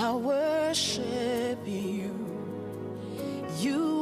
I worship you. You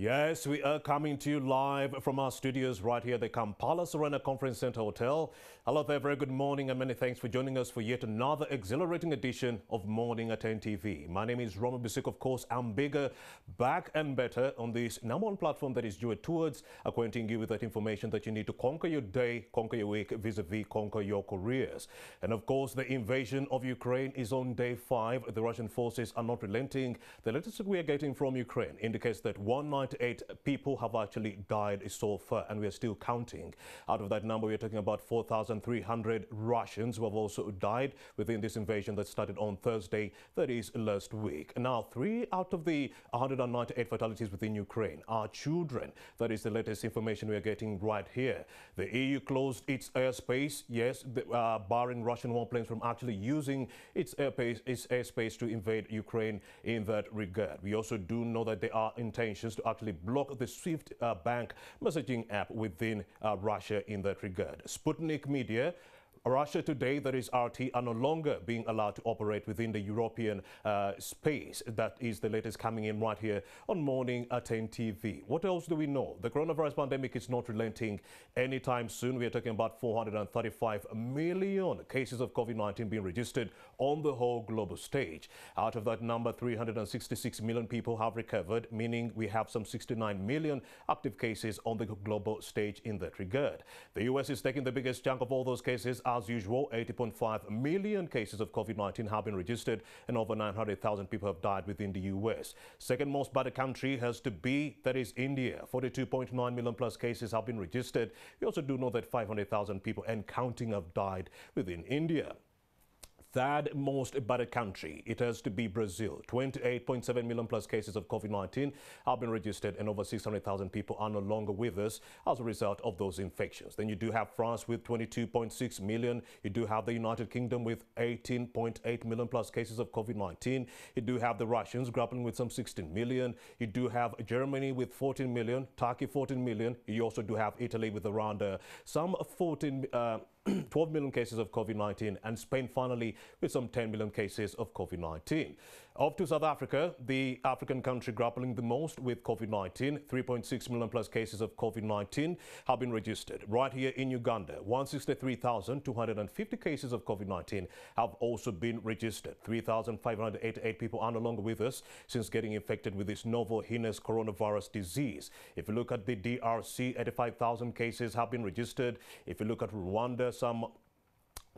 Yes, we are coming to you live from our studios right here at the Kampala Serena Conference Center Hotel. Hello there, very good morning and many thanks for joining us for yet another exhilarating edition of Morning at NTV. My name is Roman Bisik, of course. I'm bigger, back and better on this number one platform that is geared towards acquainting you with that information that you need to conquer your day, conquer your week, vis-a-vis conquer your careers. And of course, the invasion of Ukraine is on day five. The Russian forces are not relenting. The latest that we are getting from Ukraine indicates that 198 people have actually died so far, and we are still counting. Out of that number, we are talking about 4,300 Russians who have also died within this invasion that started on Thursday, that is last week. Now, three out of the 198 fatalities within Ukraine are children. That is the latest information we are getting right here. The EU closed its airspace, yes, the, uh, barring Russian warplanes from actually using its airspace, its airspace to invade Ukraine in that regard. We also do know that there are intentions to actually block the SWIFT uh, bank messaging app within uh, Russia in that regard. Sputnik Media Russia Today, that is RT, are no longer being allowed to operate within the European uh, space. That is the latest coming in right here on Morning at NTV. What else do we know? The coronavirus pandemic is not relenting anytime soon. We are talking about 435 million cases of COVID-19 being registered on the whole global stage. Out of that number, 366 million people have recovered, meaning we have some 69 million active cases on the global stage in that regard. The US is taking the biggest chunk of all those cases as usual. 80.5 million cases of COVID-19 have been registered and over 900,000 people have died within the US. Second most bad country has to be, that is India. 42.9 million plus cases have been registered. We also do know that 500,000 people and counting have died within India. Third most battered country. It has to be Brazil. 28.7 million plus cases of COVID-19 have been registered and over 600,000 people are no longer with us as a result of those infections. Then you do have France with 22.6 million. You do have the United Kingdom with 18.8 million plus cases of COVID-19. You do have the Russians grappling with some 16 million. You do have Germany with 14 million, Turkey 14 million. You also do have Italy with around uh, some 14 uh, 12 million cases of COVID-19 and Spain finally with some 10 million cases of COVID-19. Off to South Africa, the African country grappling the most with COVID-19, 3.6 million plus cases of COVID-19 have been registered. Right here in Uganda, 163,250 cases of COVID-19 have also been registered. 3,588 people are no longer with us since getting infected with this novel heinous coronavirus disease. If you look at the DRC, 85,000 cases have been registered. If you look at Rwanda, some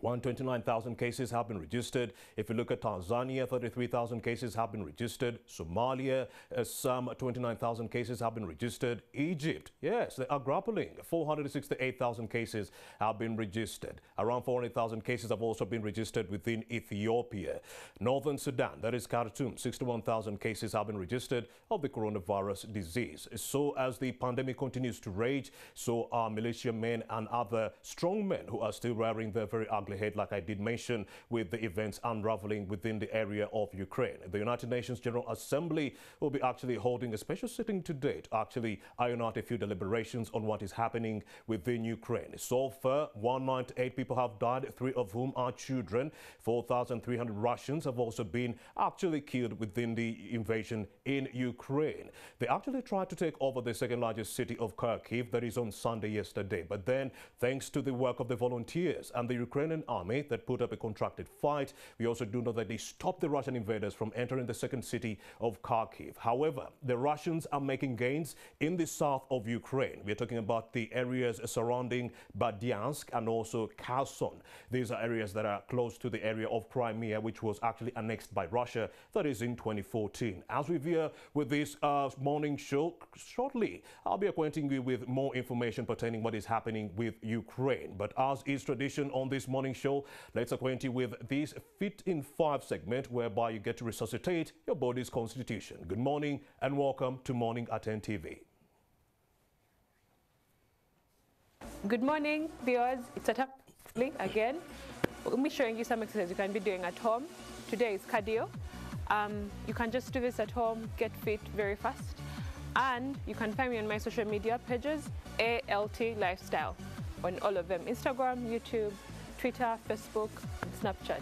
129,000 cases have been registered. If you look at Tanzania, 33,000 cases have been registered. Somalia, uh, some 29,000 cases have been registered. Egypt, yes, they are grappling. 468,000 cases have been registered. Around 400,000 cases have also been registered within Ethiopia. Northern Sudan, that is Khartoum, 61,000 cases have been registered of the coronavirus disease. So as the pandemic continues to rage, so are militiamen and other strong men who are still wearing their very ugly head, like I did mention, with the events unraveling within the area of Ukraine. The United Nations General Assembly will be actually holding a special sitting today to actually iron out a few deliberations on what is happening within Ukraine. So far, 198 people have died, three of whom are children. 4,300 Russians have also been actually killed within the invasion in Ukraine. They actually tried to take over the second largest city of Kharkiv, that is on Sunday yesterday. But then, thanks to the work of the volunteers and the Ukrainian army that put up a contracted fight, we also do know that they stopped the Russian invaders from entering the second city of Kharkiv. However, the Russians are making gains in the south of Ukraine. We're talking about the areas surrounding Berdyansk and also Kherson. These are areas that are close to the area of Crimea, which was actually annexed by Russia, that is in 2014. As we veer with this uh, morning show, shortly, I'll be acquainting you with more information pertaining what is happening with Ukraine. But as is tradition on this morning show, let's acquaint you with this Fit in 5 segment whereby you get to resuscitate your body's constitution. Good morning and welcome to Morning at NTV. Good morning, viewers. It's a Lee again. We'll be showing you some exercises you can be doing at home. Today is cardio. Um, you can just do this at home, get fit very fast. And you can find me on my social media pages, ALT Lifestyle, on all of them, Instagram, YouTube, Twitter, Facebook, and Snapchat.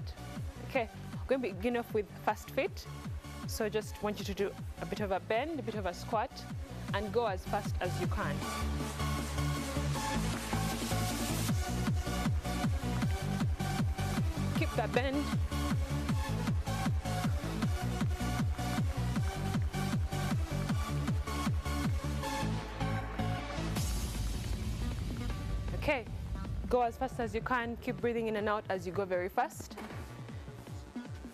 Okay, we're going to begin off with fast fit. So I just want you to do a bit of a bend, a bit of a squat, and go as fast as you can. Keep that bend. Okay, go as fast as you can. Keep breathing in and out as you go very fast.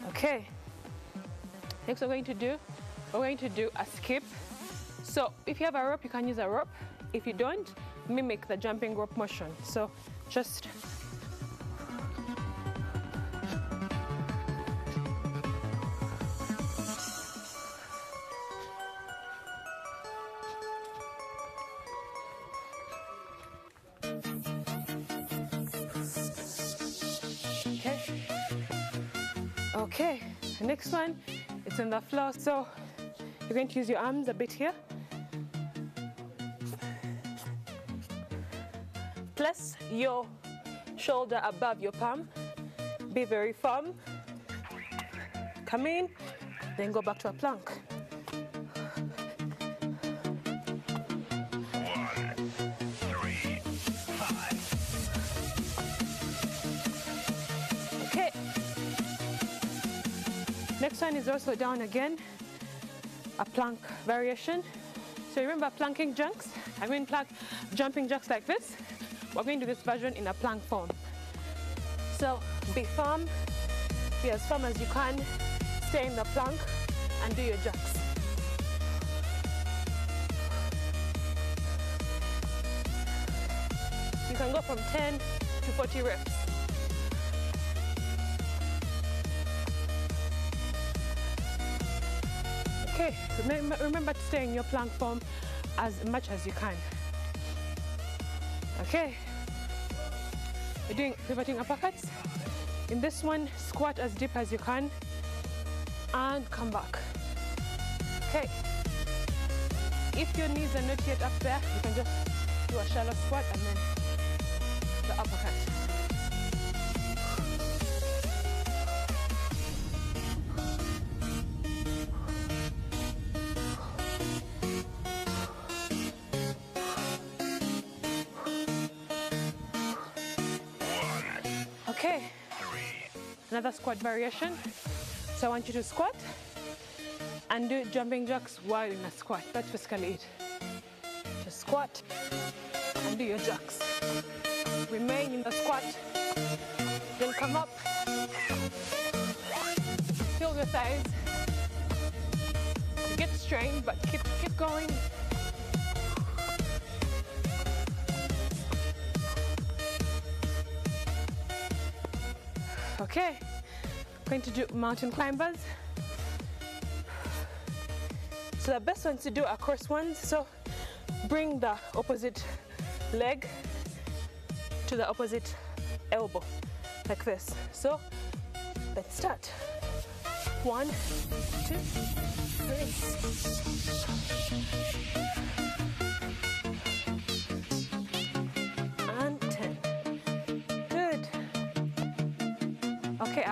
Okay, next we're going to do, we're going to do a skip. So if you have a rope, you can use a rope. If you don't, mimic the jumping rope motion. So just one, it's on the floor. So you're going to use your arms a bit here. Place your shoulder above your palm. Be very firm. Come in, then go back to a plank. One is also down again, a plank variation. So remember planking jumps? I mean plank, jumping jacks like this. We're going to do this version in a plank form. So be firm, be as firm as you can, stay in the plank and do your jacks. You can go from 10 to 40 reps. Okay, remember, to stay in your plank form as much as you can. Okay, we're doing pivoting uppercuts. In this one, squat as deep as you can and come back. Okay, if your knees are not yet up there, you can just do a shallow squat and then the uppercut. Another squat variation. So I want you to squat and do jumping jacks while in a squat. That's basically it. Just squat and do your jacks. Remain in the squat, then come up. Feel your thighs. Get strained, but keep keep going. Okay, going to do mountain climbers. So the best ones to do are cross ones. So bring the opposite leg to the opposite elbow, like this. So let's start. One, two, three.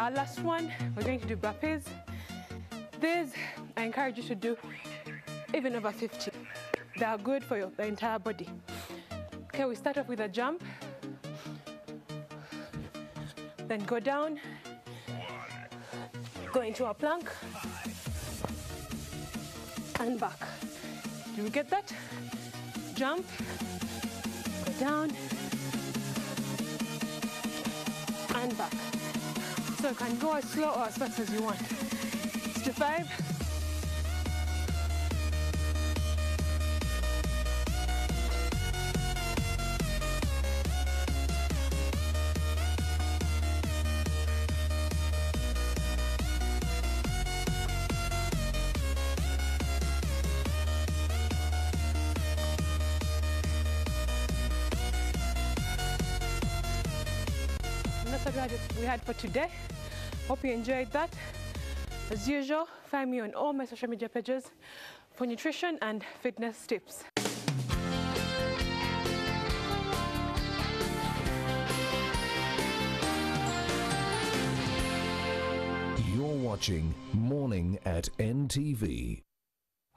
Our last one, we're going to do burpees. These, I encourage you to do even over 50. They are good for your, the entire body. Okay, we start off with a jump. Then go down. Go into a plank. And back. Do you get that? Jump. Go down. And back. So can go as slow or as fast as you want. 65. And that's what we had for today. You enjoyed that. As usual, find me on all my social media pages for nutrition and fitness tips. You're watching Morning at NTV.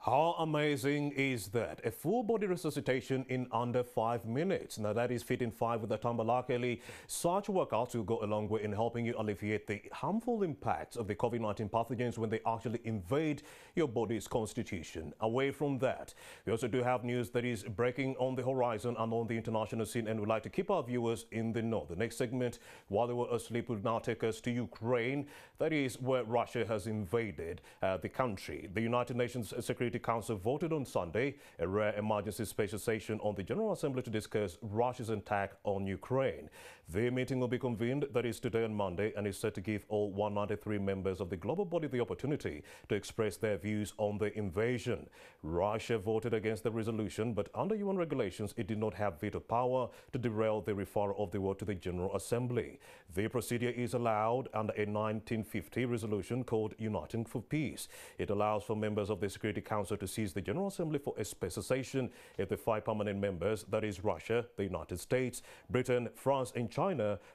How amazing is that? A full body resuscitation in under five minutes. Now, that is fit in five with the Tambalakeli. Such workouts will go a long way in helping you alleviate the harmful impacts of the COVID 19 pathogens when they actually invade your body's constitution. Away from that, we also do have news that is breaking on the horizon and on the international scene, and we'd like to keep our viewers in the know. The next segment, while they were asleep, will now take us to Ukraine. That is where Russia has invaded uh, the country. The United Nations Security Council voted on Sunday a rare emergency special session on the General Assembly to discuss Russia's attack on Ukraine. The meeting will be convened, that is today on Monday, and is set to give all 193 members of the global body the opportunity to express their views on the invasion. Russia voted against the resolution, but under UN regulations, it did not have veto power to derail the referral of the war to the General Assembly. The procedure is allowed under a 1950 resolution called Uniting for Peace. It allows for members of the Security Council to seize the General Assembly for a special session if the five permanent members, that is Russia, the United States, Britain, France, and China,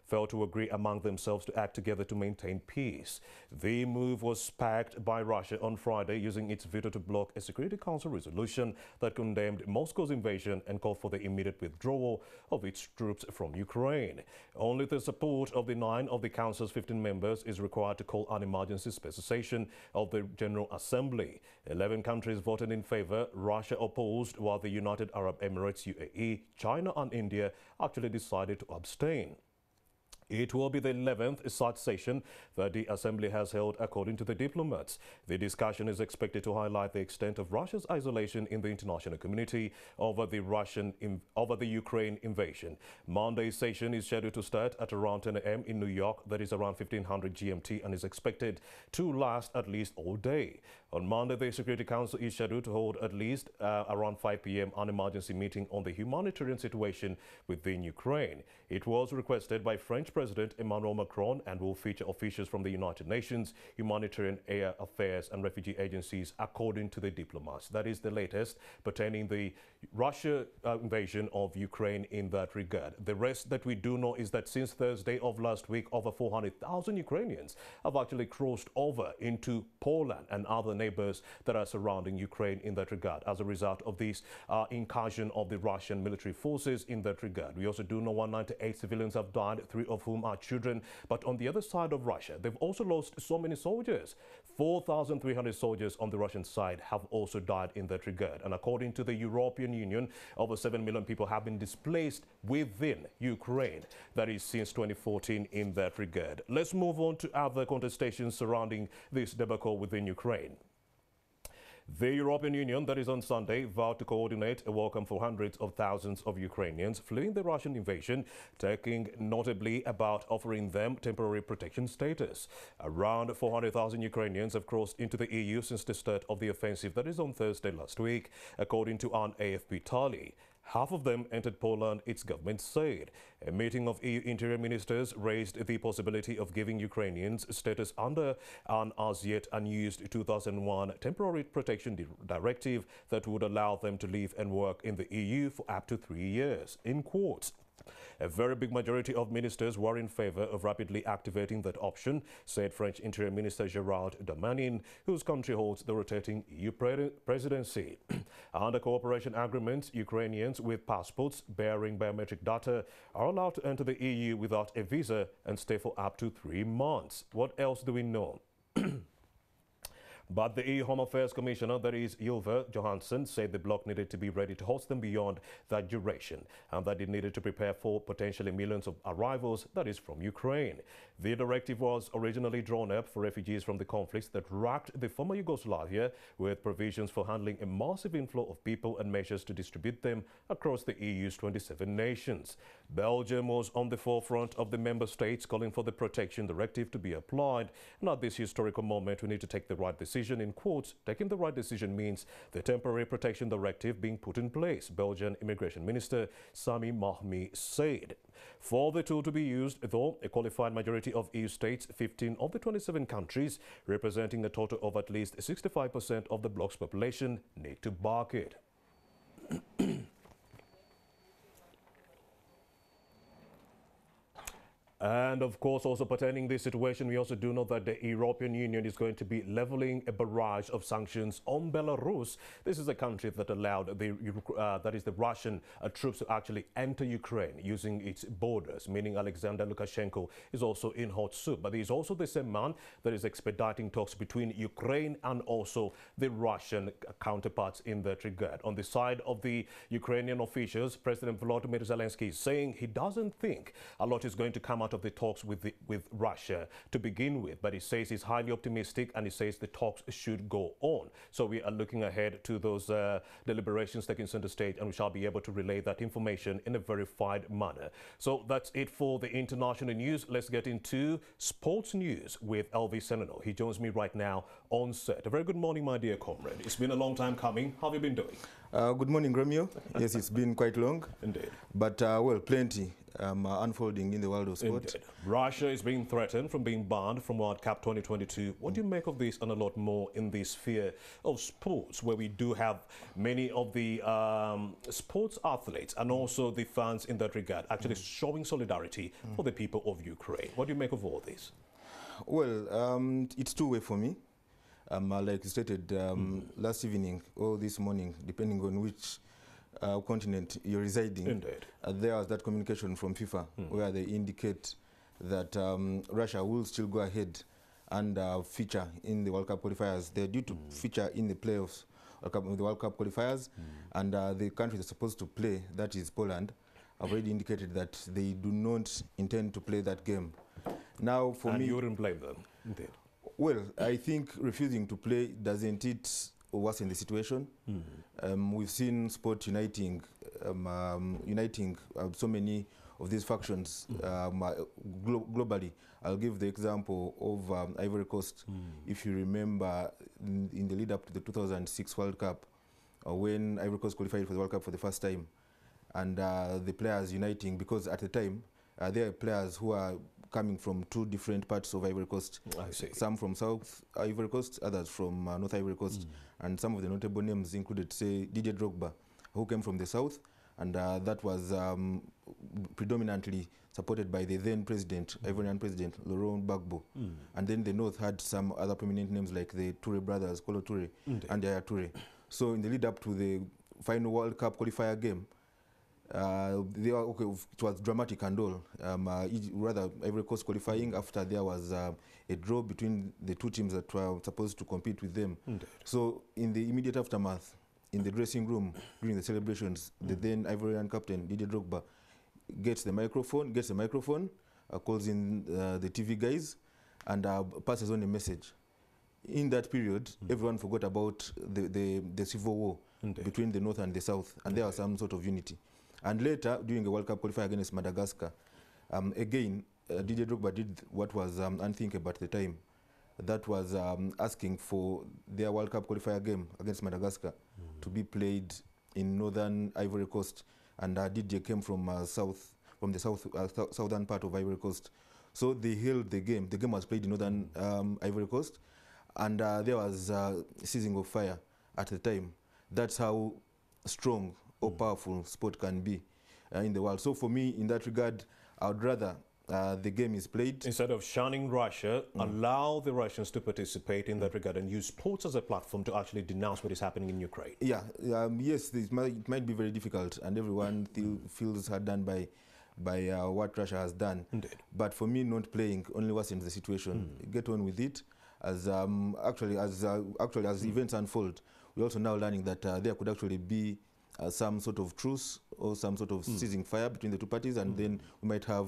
fail to agree among themselves to act together to maintain peace. The move was backed by Russia on Friday using its veto to block a Security Council resolution that condemned Moscow's invasion and called for the immediate withdrawal of its troops from Ukraine. Only the support of the nine of the Council's 15 members is required to call an emergency special session of the General Assembly. 11 countries voted in favor, Russia opposed, while the United Arab Emirates, UAE, China, and India actually decided to abstain. It will be the 11th such session that the Assembly has held, according to the diplomats. The discussion is expected to highlight the extent of Russia's isolation in the international community over the Russian over the Ukraine invasion. Monday's session is scheduled to start at around 10 a.m. in New York, that is around 1500 GMT, and is expected to last at least all day. On Monday, the Security Council is scheduled to hold at least uh, around 5 p.m. an emergency meeting on the humanitarian situation within Ukraine. It was requested by French President Emmanuel Macron and will feature officials from the United Nations, humanitarian air affairs and refugee agencies, according to the diplomats. That is the latest pertaining the Russia uh, invasion of Ukraine in that regard. The rest that we do know is that since Thursday of last week, over 400,000 Ukrainians have actually crossed over into Poland and other neighbors that are surrounding Ukraine in that regard as a result of this uh, incursion of the Russian military forces in that regard. We also do know 198 civilians have died, three of whom are children. But on the other side of Russia, they've also lost so many soldiers. 4,300 soldiers on the Russian side have also died in that regard. And according to the European Union, over 7 million people have been displaced within Ukraine. That is since 2014 in that regard. Let's move on to other contestations surrounding this debacle within Ukraine. The European Union, that is on Sunday, vowed to coordinate a welcome for hundreds of thousands of Ukrainians fleeing the Russian invasion, talking notably about offering them temporary protection status. Around 400,000 Ukrainians have crossed into the EU since the start of the offensive that is on Thursday last week, according to an AFP tally. Half of them entered Poland, its government said. A meeting of EU interior ministers raised the possibility of giving Ukrainians status under an as yet unused 2001 temporary protection directive that would allow them to live and work in the EU for up to three years. In quotes, a very big majority of ministers were in favor of rapidly activating that option, said French Interior Minister Gerald Darmanin, whose country holds the rotating EU pre presidency. Under cooperation agreements, Ukrainians with passports bearing biometric data are allowed to enter the EU without a visa and stay for up to three months. What else do we know? But the EU Home Affairs Commissioner, that is Ylva Johansson, said the bloc needed to be ready to host them beyond that duration and that it needed to prepare for potentially millions of arrivals, that is from Ukraine. The directive was originally drawn up for refugees from the conflicts that racked the former Yugoslavia with provisions for handling a massive inflow of people and measures to distribute them across the EU's 27 nations. Belgium was on the forefront of the member states calling for the protection directive to be applied. And at this historical moment, we need to take the right decision. In quotes, taking the right decision means the temporary protection directive being put in place, Belgian Immigration Minister Sammy Mahdi said. For the tool to be used, though, a qualified majority of EU states, 15 of the 27 countries, representing a total of at least 65% of the bloc's population, need to back it. And of course, also pertaining this situation, we also do know that the European Union is going to be leveling a barrage of sanctions on Belarus. This is a country that allowed the uh, that is the Russian uh, troops to actually enter Ukraine using its borders, meaning Alexander Lukashenko is also in hot soup. But he's also the same man that is expediting talks between Ukraine and also the Russian counterparts in that regard. On the side of the Ukrainian officials, President Volodymyr Zelensky is saying he doesn't think a lot is going to come out of the talks with, the, with Russia to begin with, but he says he's highly optimistic and he says the talks should go on. So we are looking ahead to those uh, deliberations taking center stage and we shall be able to relay that information in a verified manner. So that's it for the international news. Let's get into sports news with Elvis Senino. He joins me right now on set. A very good morning, my dear comrade. It's been a long time coming. How have you been doing? Uh, good morning, Gremio. yes, it's been quite long. Indeed. But, uh, well, plenty um, uh, unfolding in the world of sport. Indeed. Russia is being threatened from being banned from World Cup 2022. What do you make of this and a lot more in the sphere of sports, where we do have many of the um, sports athletes and also the fans in that regard actually mm. showing solidarity mm. for the people of Ukraine? What do you make of all this? Well, um, it's two-way for me um, uh, like you stated um, mm. last evening or this morning, depending on which uh, continent you're residing, Indeed. Uh, there was that communication from FIFA mm. where they indicate that um, Russia will still go ahead and uh, feature in the World Cup qualifiers. They're due to mm. feature in the playoffs of the World Cup qualifiers, mm. and uh, the country they're supposed to play, that is Poland, have already indicated that they do not intend to play that game. Now, for and me, you wouldn't blame them, indeed. Well, I think refusing to play doesn't it worsen the situation. Um, we've seen sport uniting, um, um, uniting uh, so many of these factions um, uh, glo- globally. I'll give the example of um, Ivory Coast. If you remember, in, in the lead up to the 2006 World Cup, uh, when Ivory Coast qualified for the World Cup for the first time, and uh, the players uniting because at the time uh, there are players who are coming from two different parts of Ivory Coast. See. Some from South Ivory Coast, others from uh, North Ivory Coast, and some of the notable names included, say, Didier Drogba, who came from the south, and uh, that was um, predominantly supported by the then president, Ivorian president Laurent Gbagbo. And then the north had some other prominent names like the Toure brothers, Kolo Toure and Yaya Toure. So in the lead up to the final World Cup qualifier game, uh, they were, okay, it was dramatic and all. Um, uh, rather, Ivory Coast qualifying after there was uh, a draw between the two teams that were supposed to compete with them. Indeed. So, in the immediate aftermath, in the dressing room during the celebrations, the then Ivorian captain Didier Drogba gets the microphone, gets the microphone, uh, calls in uh, the TV guys, and uh, passes on a message. In that period, everyone forgot about the, the, the civil war Indeed. between the north and the south, and there was some sort of unity. And later, during the World Cup qualifier against Madagascar, um, again, uh, Didier Drogba did what was um, unthinkable at the time. That was um, asking for their World Cup qualifier game against Madagascar to be played in northern Ivory Coast, and uh, Didier came from uh, south, from the south, uh, sou- southern part of Ivory Coast. So they held the game. The game was played in northern um, Ivory Coast, and uh, there was uh, seizing of fire at the time. That's how strong or powerful sport can be uh, in the world. So for me, in that regard, I would rather uh, the game is played. Instead of shunning Russia, allow the Russians to participate in that regard and use sports as a platform to actually denounce what is happening in Ukraine. Yeah, um, yes, this might, it might be very difficult, and everyone feel, feels hard done by by uh, what Russia has done. Indeed. But for me, not playing only worsens the situation. Get on with it. As um, actually as uh, actually as events unfold, we're also now learning that uh, there could actually be uh, some sort of truce or some sort of ceasing fire between the two parties, and then we might have.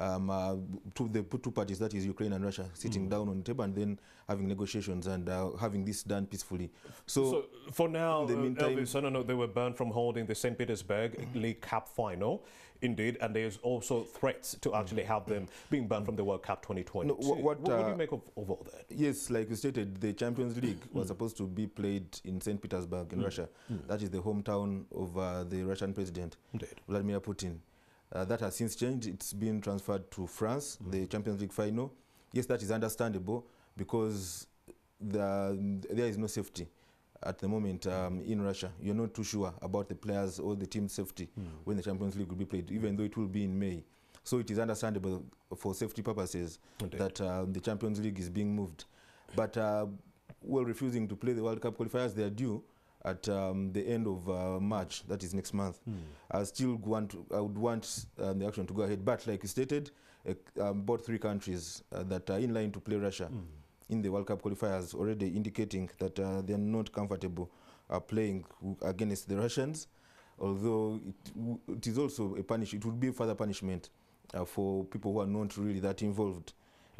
Um, uh, two, the two parties, that is Ukraine and Russia, sitting down on the table and then having negotiations and uh, having this done peacefully. So, So for now, in the uh, meantime- Elvis, don't know, they were banned from holding the St. Petersburg League Cup final, indeed, and there's also threats to actually have them being banned from the World Cup 2022. No, wha- what, do you uh, make of, of all that? Yes, like you stated, the Champions League was supposed to be played in St. Petersburg in Russia. That is the hometown of uh, the Russian president, Indeed. Vladimir Putin. Uh, that has since changed. It's been transferred to France, the Champions League final. Yes, that is understandable because the, there is no safety at the moment um, in Russia. You're not too sure about the players or the team's safety when the Champions League will be played, even though it will be in May. So it is understandable for safety purposes Indeed. that uh, the Champions League is being moved. But uh, well, refusing to play the World Cup qualifiers, they are due at um, the end of uh, March, that is next month. I still want, to, I would want um, the action to go ahead. But like you stated, uh, um, about three countries uh, that are in line to play Russia in the World Cup qualifiers already indicating that uh, they are not comfortable uh, playing against the Russians. Although it, it is also a punish, it would be further punishment uh, for people who are not really that involved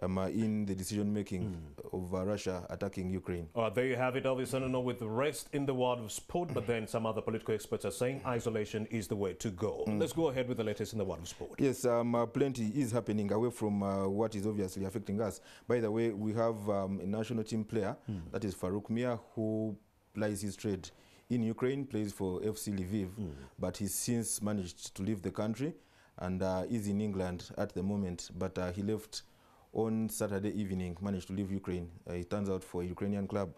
um, uh, in the decision making of uh, Russia attacking Ukraine. All right, there you have it, Elvis. I don't know with the rest in the world of sport, but then some other political experts are saying isolation is the way to go. Let's go ahead with the latest in the world of sport. Yes, um, uh, plenty is happening away from uh, what is obviously affecting us. By the way, we have um, a national team player, that is Farouk Miya, who plies his trade in Ukraine, plays for FC Lviv, but he's since managed to leave the country and uh, is in England at the moment. But uh, he left on Saturday evening, managed to leave Ukraine. Uh, he turns out for a Ukrainian club,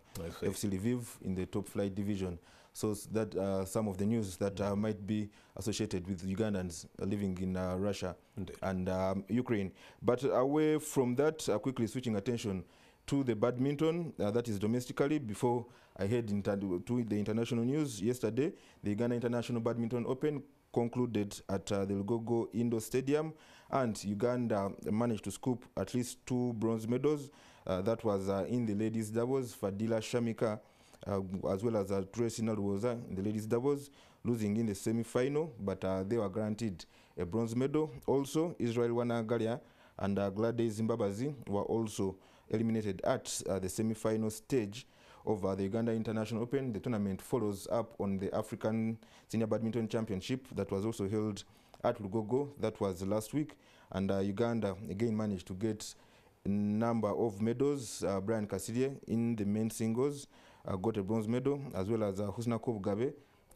FC Lviv, in the top flight division. So that uh, some of the news that uh, might be associated with Ugandans uh, living in uh, Russia Indeed. and um, Ukraine. But away from that, uh, quickly switching attention to the badminton, uh, that is domestically, before I head to the international news. Yesterday, the Uganda International Badminton Open concluded at uh, the Lugogo Indoor Stadium, and Uganda managed to scoop at least two bronze medals. Uh, that was uh, in the ladies' doubles, Fadila Shamika, uh, as well as uh, Tracy Naluwooza in the ladies' doubles, losing in the semi-final, but uh, they were granted a bronze medal. Also, Israel Wangalwa and uh, Gladys Mbabazi were also eliminated at uh, the semi-final stage of uh, the Uganda International Open. The tournament follows up on the African Senior Badminton Championship that was also held at Lugogo. That was last week. And uh, Uganda again managed to get a number of medals. Uh, Brian Kasirye in the main singles uh, got a bronze medal, as well as Husna Kobugabe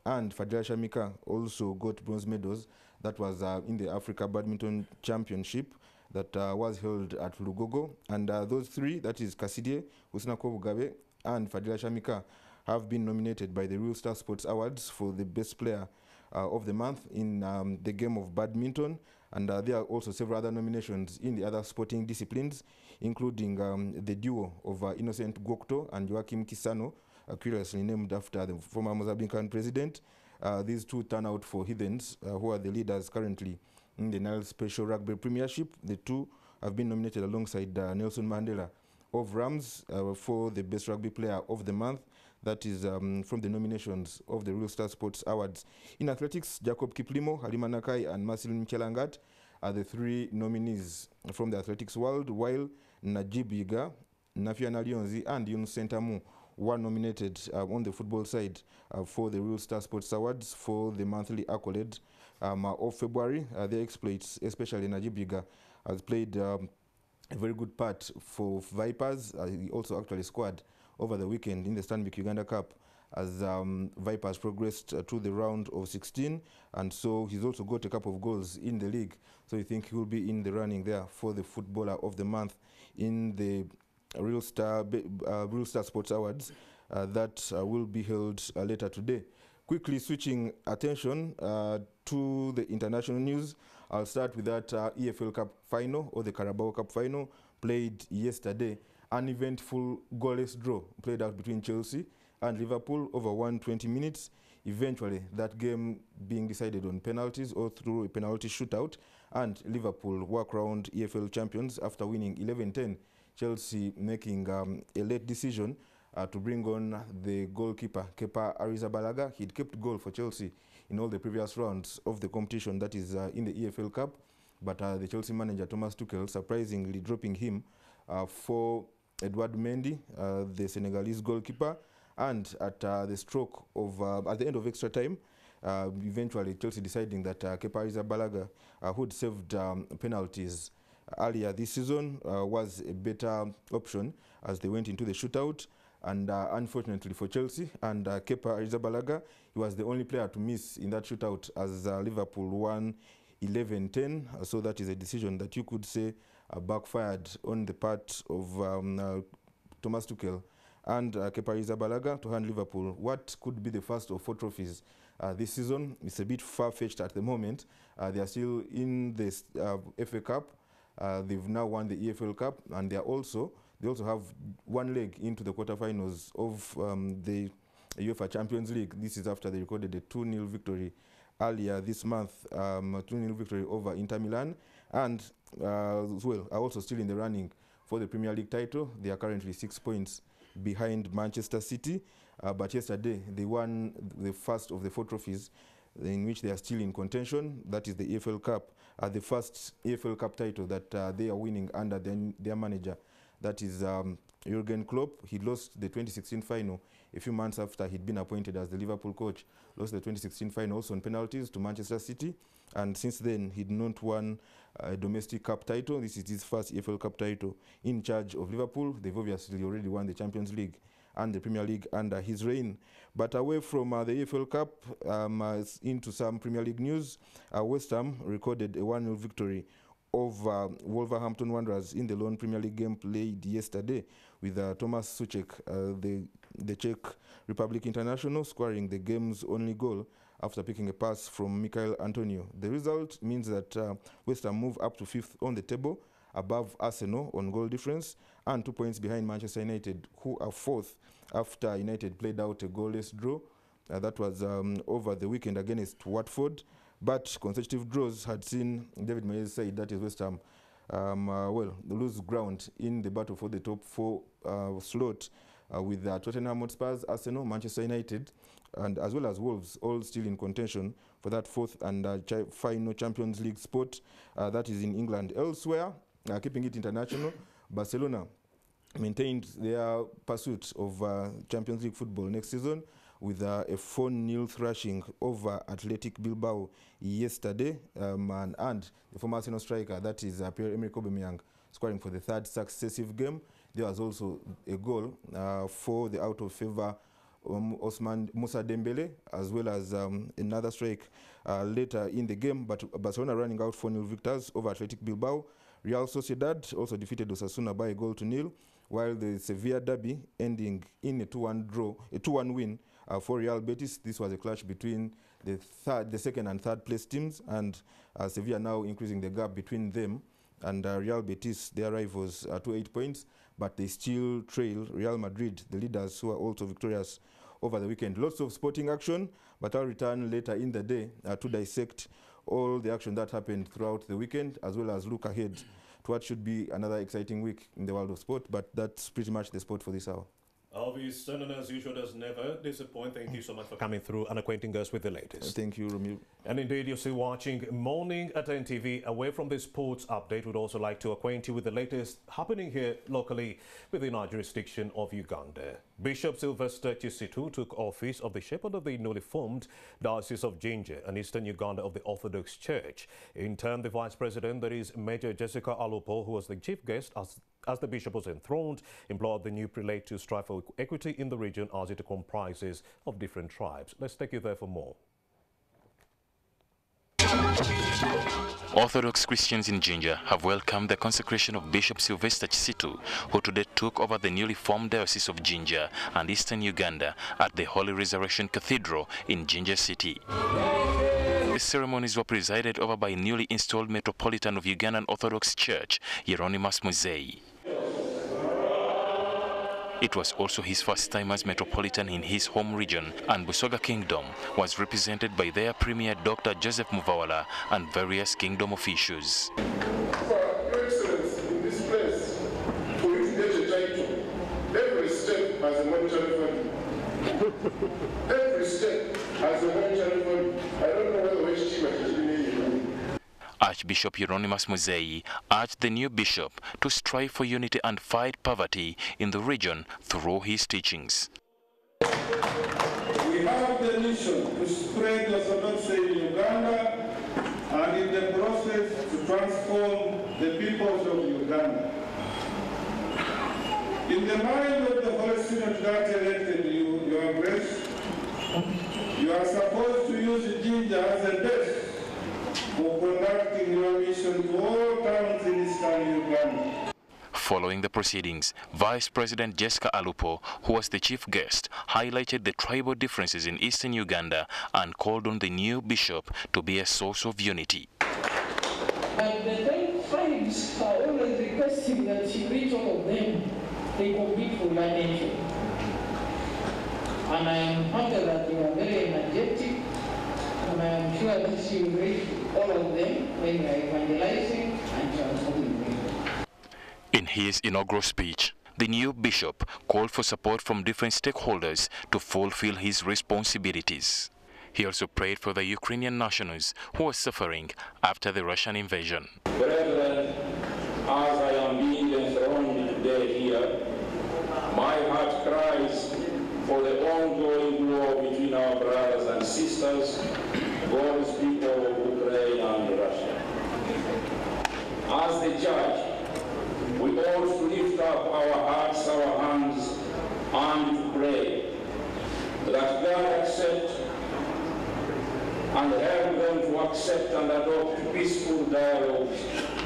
and Fadila Shamika also got bronze medals. That was in the Africa Badminton Championship that uh, was held at Lugogo. And uh, those three, that is Kasirye, Husna Kobugabe, and Fadila Shamika, have been nominated by the Real Star Sports Awards for the best player of the month in um, the game of badminton. And uh, there are also several other nominations in the other sporting disciplines, including um, the duo of uh, Innocent Gokto and Joaquim Chissano, uh, curiously named after the former Mozambican president. Uh, these two turn out for Heathens, uh, who are the leaders currently in the Nile Special Rugby Premiership. The two have been nominated alongside uh, Nelson Mandela of Rams uh, for the best rugby player of the month. That is um, from the nominations of the Real Star Sports Awards. In athletics, Jacob Kiplimo, Halima Nakaayi, and Mercyline Chelangat are the three nominees from the athletics world, while Najib Yiga, Nafiana Lionzi, and Yunus Sentamu were nominated uh, on the football side uh, for the Real Star Sports Awards for the monthly accolade um, of February. Uh, their exploits, especially Najib Yiga, has played um, a very good part for Vipers. Uh, he also actually scored over the weekend in the Stanbic Uganda Cup as um, Vipers progressed uh, to the round of 16 and so he's also got a couple of goals in the league so you think he will be in the running there for the footballer of the month in the Real Star uh, Real Star Sports Awards uh, that uh, will be held uh, later today. Quickly switching attention uh, to the international news, I'll start with that uh, EFL Cup final or the Carabao Cup final played yesterday. An eventful goalless draw played out between Chelsea and Liverpool over 120 minutes. Eventually, that game being decided on penalties or through a penalty shootout, and Liverpool were crowned EFL champions after winning 11-10. Chelsea making um, a late decision uh, to bring on the goalkeeper Kepa Arrizabalaga. He'd kept goal for Chelsea in all the previous rounds of the competition, that is uh, in the EFL Cup. But uh, the Chelsea manager Thomas Tuchel surprisingly dropping him uh, for Edouard Mendy, uh, the Senegalese goalkeeper, and at uh, the stroke of uh, at the end of extra time. Uh, eventually, Chelsea deciding that uh, Kepa Arrizabalaga, uh, who'd saved um, penalties earlier this season, uh, was a better option as they went into the shootout. And uh, unfortunately for Chelsea and uh, Kepa Arrizabalaga, he was the only player to miss in that shootout as uh, Liverpool won 11-10. Uh, so that is a decision that you could say backfired on the part of um, uh, Thomas Tuchel and uh, Kepa to hand Liverpool what could be the first of four trophies uh, this season. It's a bit far-fetched at the moment. Uh, they are still in the uh, FA Cup. Uh, they've now won the EFL Cup, and they are also they also have one leg into the quarterfinals of um, the UEFA Champions League. This is after they recorded a 2-0 victory earlier this month, um, a 2-0 victory over Inter Milan, and uh, as well are also still in the running for the Premier League title. They are currently six points behind Manchester City, uh, but yesterday they won the first of the four trophies in which they are still in contention. That is the EFL Cup, uh, the first EFL Cup title that uh, they are winning under their, their manager. That is um, Jurgen Klopp. He lost the 2016 final a few months after he'd been appointed as the Liverpool coach. Lost the 2016 final also on penalties to Manchester City, and since then he'd not won a domestic cup title. This is his first EFL Cup title in charge of Liverpool. They've obviously already won the Champions League and the Premier League under his reign. But away from uh, the EFL Cup, um, uh, into some Premier League news, uh, West Ham recorded a 1-0 victory over Wolverhampton Wanderers in the lone Premier League game played yesterday with uh, Thomas Soucek, uh, the, the Czech Republic international, scoring the game's only goal after picking a pass from Michael Antonio. The result means that uh, West Ham move up to fifth on the table, above Arsenal on goal difference, and two points behind Manchester United, who are fourth after United played out a goalless draw. Uh, that was um, over the weekend against Watford. But consecutive draws had seen David Moyes say that is West Ham, um, uh, well, lose ground in the battle for the top four uh, slot. Uh, with uh, Tottenham Hotspurs, Arsenal, Manchester United, and as well as Wolves, all still in contention for that fourth and uh, chi- final Champions League spot uh, that is in England. Elsewhere, uh, keeping it international, Barcelona maintained their pursuit of uh, Champions League football next season with uh, a 4-0 thrashing over Athletic Bilbao yesterday um, and, and the former Arsenal striker, that is uh, Pierre-Emerick Aubameyang, scoring for the third successive game. There was also a goal uh, for the out-of-favour um, Osman Musa Dembele, as well as um, another strike uh, later in the game. But Barcelona running out 4 0 victors over Athletic Bilbao. Real Sociedad also defeated Osasuna by a goal to nil, while the Sevilla derby ending in a 2 1 draw, a 2 1 win uh, for Real Betis. This was a clash between the third, the second and third place teams, and uh, Sevilla now increasing the gap between them and uh, Real Betis, their rivals, uh, to eight points, but they still trail Real Madrid, the leaders who are also victorious over the weekend. Lots of sporting action, but I'll return later in the day uh, to dissect all the action that happened throughout the weekend, as well as look ahead to what should be another exciting week in the world of sport. But that's pretty much the sport for this hour. Always Shannon, as usual, does never disappoint. Thank you so much for coming through and acquainting us with the latest. Thank you, Romeo. And indeed, you're still watching Morning at NTV. Away from the sports update, we'd also like to acquaint you with the latest happening here locally within our jurisdiction of Uganda. Bishop Sylvester Chisitu took office of the shepherd of the newly formed Diocese of Jinja and Eastern Uganda of the Orthodox Church. In turn, the Vice President, that is Major Jessica Alupo, who was the chief guest as as the bishop was enthroned, implored the new prelate to strive for equity in the region as it comprises of different tribes. Let's take you there for more. Orthodox Christians in Jinja have welcomed the consecration of Bishop Sylvester Chisitu, who today took over the newly formed Diocese of Jinja and Eastern Uganda at the Holy Resurrection Cathedral in Jinja City. The ceremonies were presided over by newly installed Metropolitan of Ugandan Orthodox Church, Hieronymus Muzeeyi. It was also his first time as Metropolitan in his home region, and Busoga Kingdom was represented by their Premier Dr. Joseph Muvawala and various kingdom officials. For excellence in this place, for you to get a title, every step has a monetary value. every step has a monetary value. I don't know whether which team has been in Archbishop Hieronymus Muzeeyi urged the new bishop to strive for unity and fight poverty in the region through his teachings. We have the mission to spread the orthodoxy in Uganda and in the process to transform the peoples of Uganda. In the mind of the Holy Synod that elected you, Your Grace, you are supposed to use Jinja as a base Following the proceedings, Vice President Jessica Alupo, who was the chief guest, highlighted the tribal differences in eastern Uganda and called on the new bishop to be a source of unity. And the tribes are always requesting that you reach all of them. They compete for your attention. And I am happy that you are very energetic. And I am sure that you will reach all of them when you are evangelizing and transforming them. In his inaugural speech, the new bishop called for support from different stakeholders to fulfill his responsibilities. He also prayed for the Ukrainian nationals who were suffering after the Russian invasion. Brethren, as I am being enthroned today here, my heart cries for the ongoing war between our brothers and sisters, God's people of Ukraine and Russia. As the church, we to lift up our hearts, our hands, and pray that God accept and help them to accept and adopt peaceful dialogues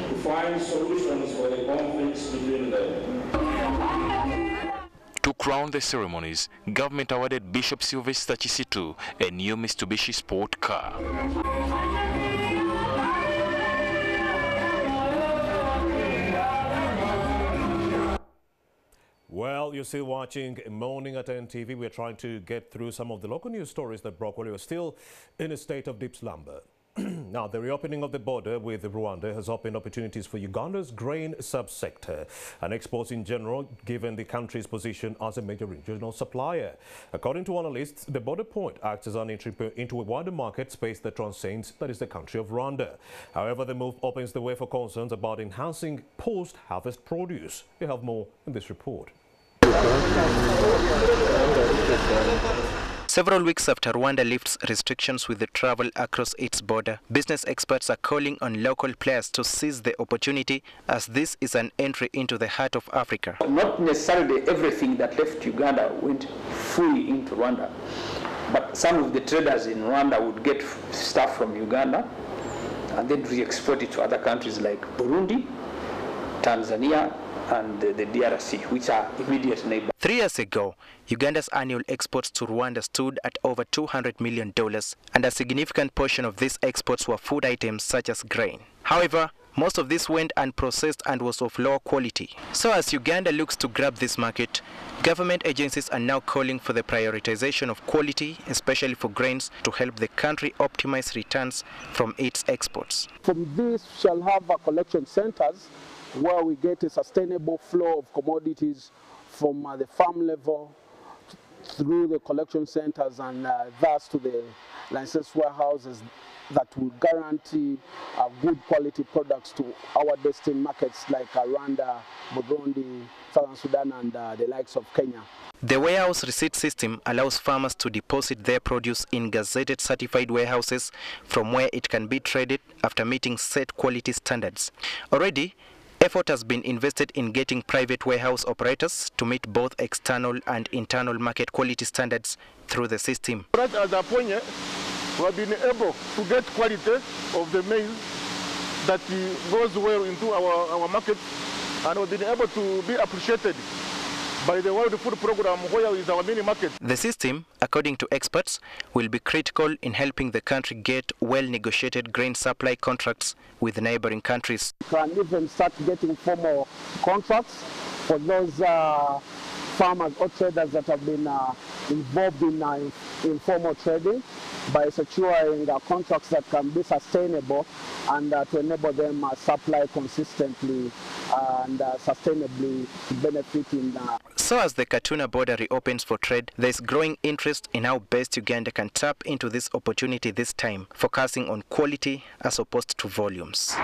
to find solutions for the conflicts between them. To crown the ceremonies, government awarded Bishop Sylvester Chisitu a new Mitsubishi sport car. Well, you're still watching Morning at NTV. We're trying to get through some of the local news stories that broke while were still in a state of deep slumber. now, the reopening of the border with Rwanda has opened opportunities for Uganda's grain subsector and exports in general, given the country's position as a major regional supplier. According to analysts, the border point acts as an entry into a wider market space that transcends, that is the country of Rwanda. However, the move opens the way for concerns about enhancing post-harvest produce. We have more in this report. Several weeks after Rwanda lifts restrictions with the travel across its border, business experts are calling on local players to seize the opportunity as this is an entry into the heart of Africa. Not necessarily everything that left Uganda went fully into Rwanda, but some of the traders in Rwanda would get stuff from Uganda and then re-export it to other countries like Burundi, Tanzania, and the, the DRC, which are immediate neighbors. Three years ago, Uganda's annual exports to Rwanda stood at over $200 million, and a significant portion of these exports were food items such as grain. However, most of this went unprocessed and was of lower quality. So as Uganda looks to grab this market, government agencies are now calling for the prioritization of quality, especially for grains, to help the country optimize returns from its exports. From this, shall have a collection centers where we get a sustainable flow of commodities from uh, the farm level through the collection centers and uh, thus to the licensed warehouses that will guarantee uh, good quality products to our destined markets like Rwanda, Burundi, Southern Sudan and uh, the likes of Kenya. The warehouse receipt system allows farmers to deposit their produce in gazetted certified warehouses from where it can be traded after meeting set quality standards. Already, Effort has been invested in getting private warehouse operators to meet both external and internal market quality standards through the system. As Aponye, point, we have been able to get quality of the maize that goes well into our, our market and we've been able to be appreciated by the World Food Program, where is our mini market. The system, according to experts, will be critical in helping the country get well-negotiated grain supply contracts with neighboring countries. We can even start getting formal contracts for those uh, farmers or traders that have been uh, involved in uh, informal trading by securing uh, contracts that can be sustainable and uh, to enable them uh, supply consistently and uh, sustainably benefiting. So as the Katuna border reopens for trade, there is growing interest in how best Uganda can tap into this opportunity this time, focusing on quality as opposed to volumes.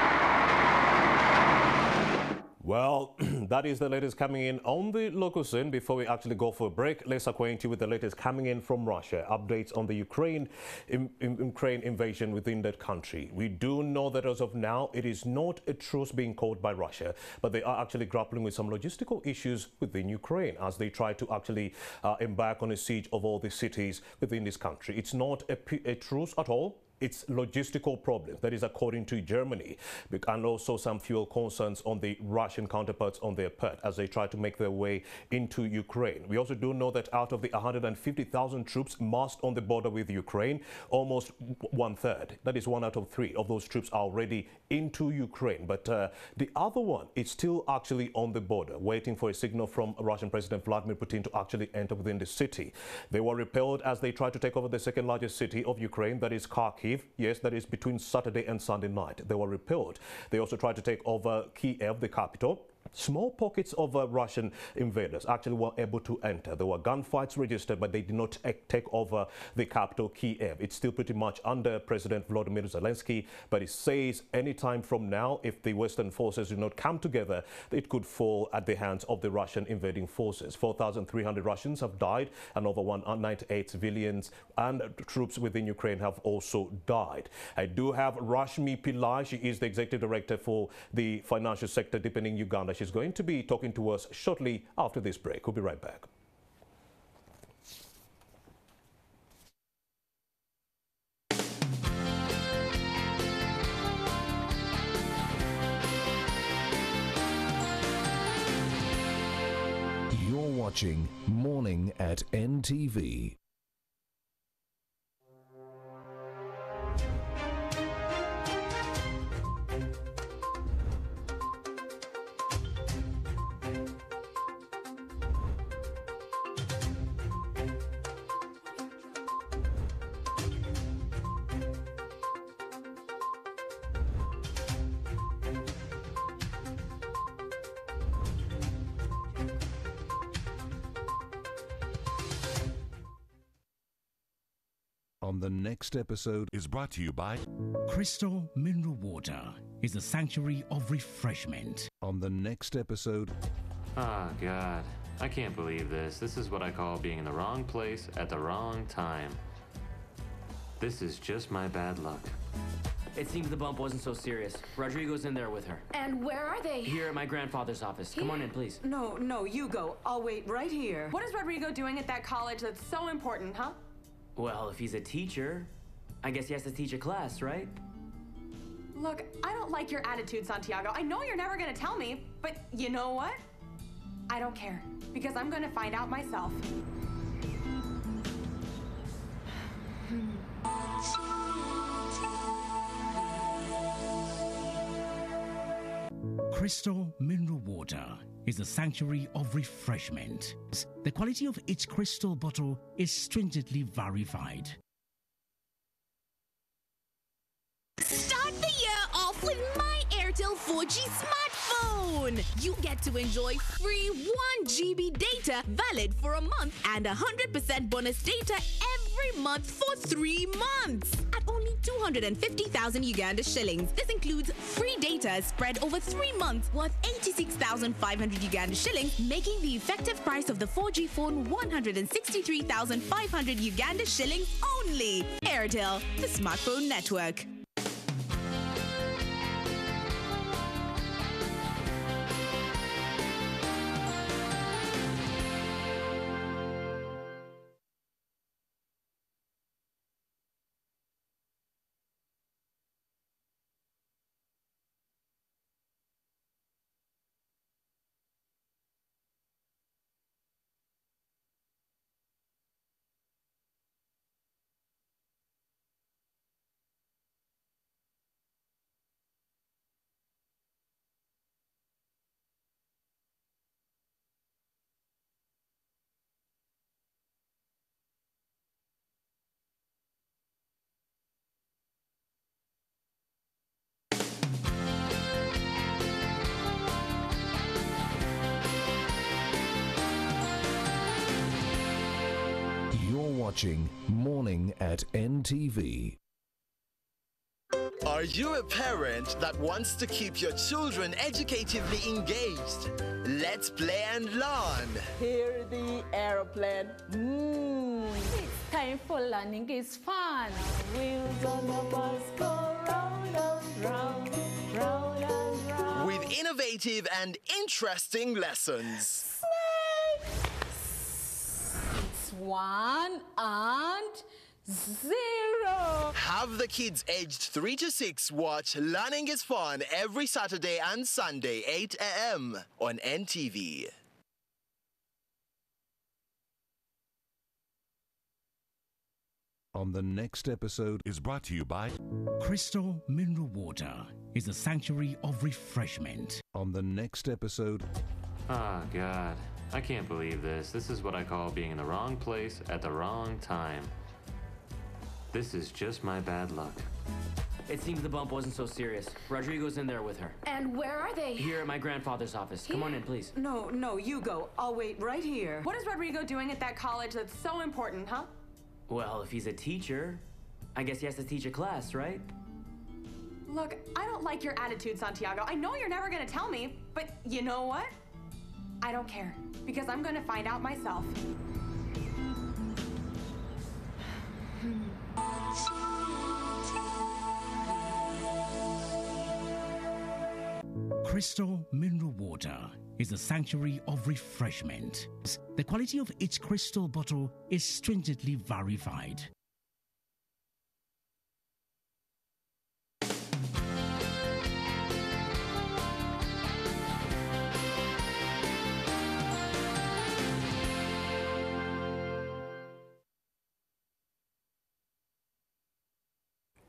Well, that is the latest coming in on the local scene. Before we actually go for a break, let's acquaint you with the latest coming in from Russia. Updates on the Ukraine, in, in, Ukraine invasion within that country. We do know that as of now, it is not a truce being called by Russia, but they are actually grappling with some logistical issues within Ukraine as they try to actually uh, embark on a siege of all the cities within this country. It's not a, a truce at all its logistical problems. That is according to Germany, and also some fuel concerns on the Russian counterparts on their part as they try to make their way into Ukraine. We also do know that out of the 150,000 troops massed on the border with Ukraine, almost one third, that is one out of three of those troops are already into Ukraine. But uh, the other one is still actually on the border, waiting for a signal from Russian President Vladimir Putin to actually enter within the city. They were repelled as they tried to take over the second largest city of Ukraine, that is Kharkiv. Yes, that is between Saturday and Sunday night. They were repelled. They also tried to take over Kiev, the capital. Small pockets of uh, Russian invaders actually were able to enter. There were gunfights registered, but they did not take over the capital, Kiev. It's still pretty much under President Volodymyr Zelensky, but he says anytime from now, if the Western forces do not come together, it could fall at the hands of the Russian invading forces. 4,300 Russians have died, and over 198 civilians and troops within Ukraine have also died. I do have Rashmi Pillai. She is the executive director for the financial sector deepening Uganda. She's going to be talking to us shortly after this break. We'll be right back. You're watching Morning at NTV. On the next episode is brought to you by Crystal Mineral Water is a sanctuary of refreshment. On the next episode, Oh, God. I can't believe this. This is what I call being in the wrong place at the wrong time. This is just my bad luck. It seems the bump wasn't so serious. Rodrigo's in there with her. And where are they? Here at my grandfather's office. Come on in, please. No, no, you go. I'll wait right here. What is Rodrigo doing at that college that's so important, huh? Well, if he's a teacher, I guess he has to teach a class, right? Look, I don't like your attitude, Santiago. I know you're never gonna tell me, but you know what? I don't care, because I'm gonna find out myself. Crystal Mineral Water is a sanctuary of refreshment. The quality of each crystal bottle is stringently verified. Start the year off with My Airtel 4G smartphone. You get to enjoy free 1 GB data valid for a month and 100% bonus data every month for 3 months at 250,000 Uganda shillings. This includes free data spread over 3 months worth 86,500 Uganda shillings, making the effective price of the 4G phone 163,500 Uganda shillings only. Airtel, the smartphone network. Watching Morning at NTV. Are you a parent that wants to keep your children educatively engaged? Let's play and learn. Hear the aeroplane. Mmm. It's time for learning is fun. Wheels on the bus go round and round, round and round. With innovative and interesting lessons. One and zero. Have the kids aged 3 to 6 watch Learning is Fun every Saturday and Sunday, 8 a.m. on NTV. On the next episode is brought to you by Crystal Mineral Water is a sanctuary of refreshment. On the next episode, Oh, God. I can't believe this. This is what I call being in the wrong place at the wrong time. This is just my bad luck. It seems the bump wasn't so serious. Rodrigo's in there with her. And where are they? Here at my grandfather's office. Come on in, please. No, no, you go. I'll wait right here. What is Rodrigo doing at that college that's so important, huh? Well, if he's a teacher, I guess he has to teach a class, right? Look, I don't like your attitude, Santiago. I know you're never gonna tell me, but you know what? I don't care, because I'm gonna find out myself. Crystal Mineral Water is a sanctuary of refreshment. The quality of each crystal bottle is stringently verified.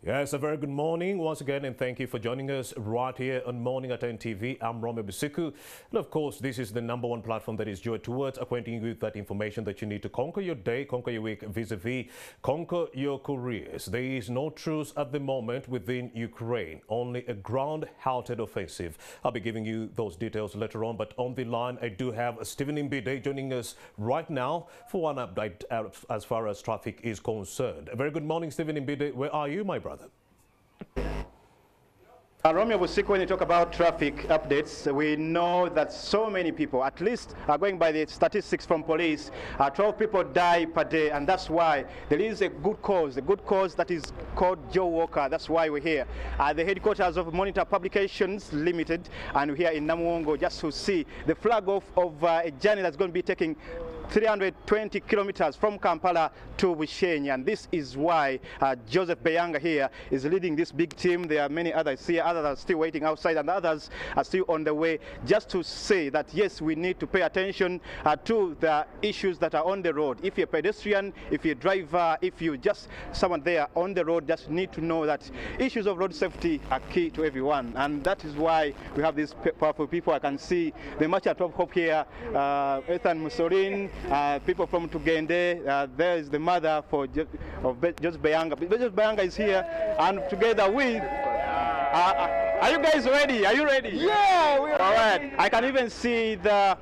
Yes, a very good morning once again, and thank you for joining us right here on Morning at NTV. I'm Romeo Bisiku. And of course, this is the number one platform that is geared towards acquainting you with that information that you need to conquer your day, conquer your week, vis-a-vis, conquer your careers. There is no truce at the moment within Ukraine, only a ground-halted offensive. I'll be giving you those details later on, but on the line, I do have Stephen Imbide joining us right now for one update uh, as far as traffic is concerned. A very good morning, Stephen Imbide. Where are you, my brother? Uh, Romeo Busiku, when you talk about traffic updates, we know that so many people, at least uh, going by the statistics from police, uh, 12 people die per day, and that's why there is a good cause, a good cause that is called Joe Walker. That's why we're here. At the headquarters of Monitor Publications Limited, and we're here in Namuwongo just to see the flag off of uh, a journey that's going to be taking 320 kilometers from Kampala to Bushenyi and this is why uh, Joseph Beyanga here is leading this big team. There are many others here, others are still waiting outside and others are still on the way just to say that yes, we need to pay attention uh, to the issues that are on the road. If you're a pedestrian, if you're a driver, if you just someone there on the road, just need to know that issues of road safety are key to everyone and that is why we have these powerful people. I can see the much at top here, uh, Ethan Musolini, uh, people from Tugende. Uh, there is the mother for jo of Be Joseph Beyanga. Joseph Beyanga is here, and together with. Uh, are you guys ready? Are you ready? Yeah, we are All right. ready. I can even see the.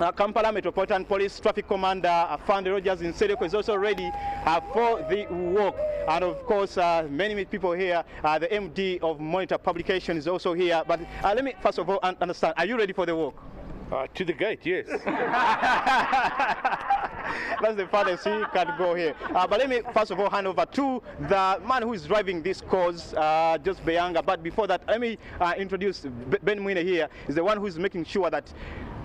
Uh, Kampala Metropolitan Police Traffic Commander uh, Fandi Rogers Nsereko is also ready uh, for the walk. And of course, uh, many, many people here. Uh, the MD of Monitor Publication is also here. But uh, let me first of all un understand, are you ready for the walk? Uh, to the gate, yes. That's the farthest he can go here. Uh, but let me first of all hand over to the man who is driving this cause, uh, just Beyanga. But before that, let me uh, introduce Ben Mwine here. Is the one who is making sure that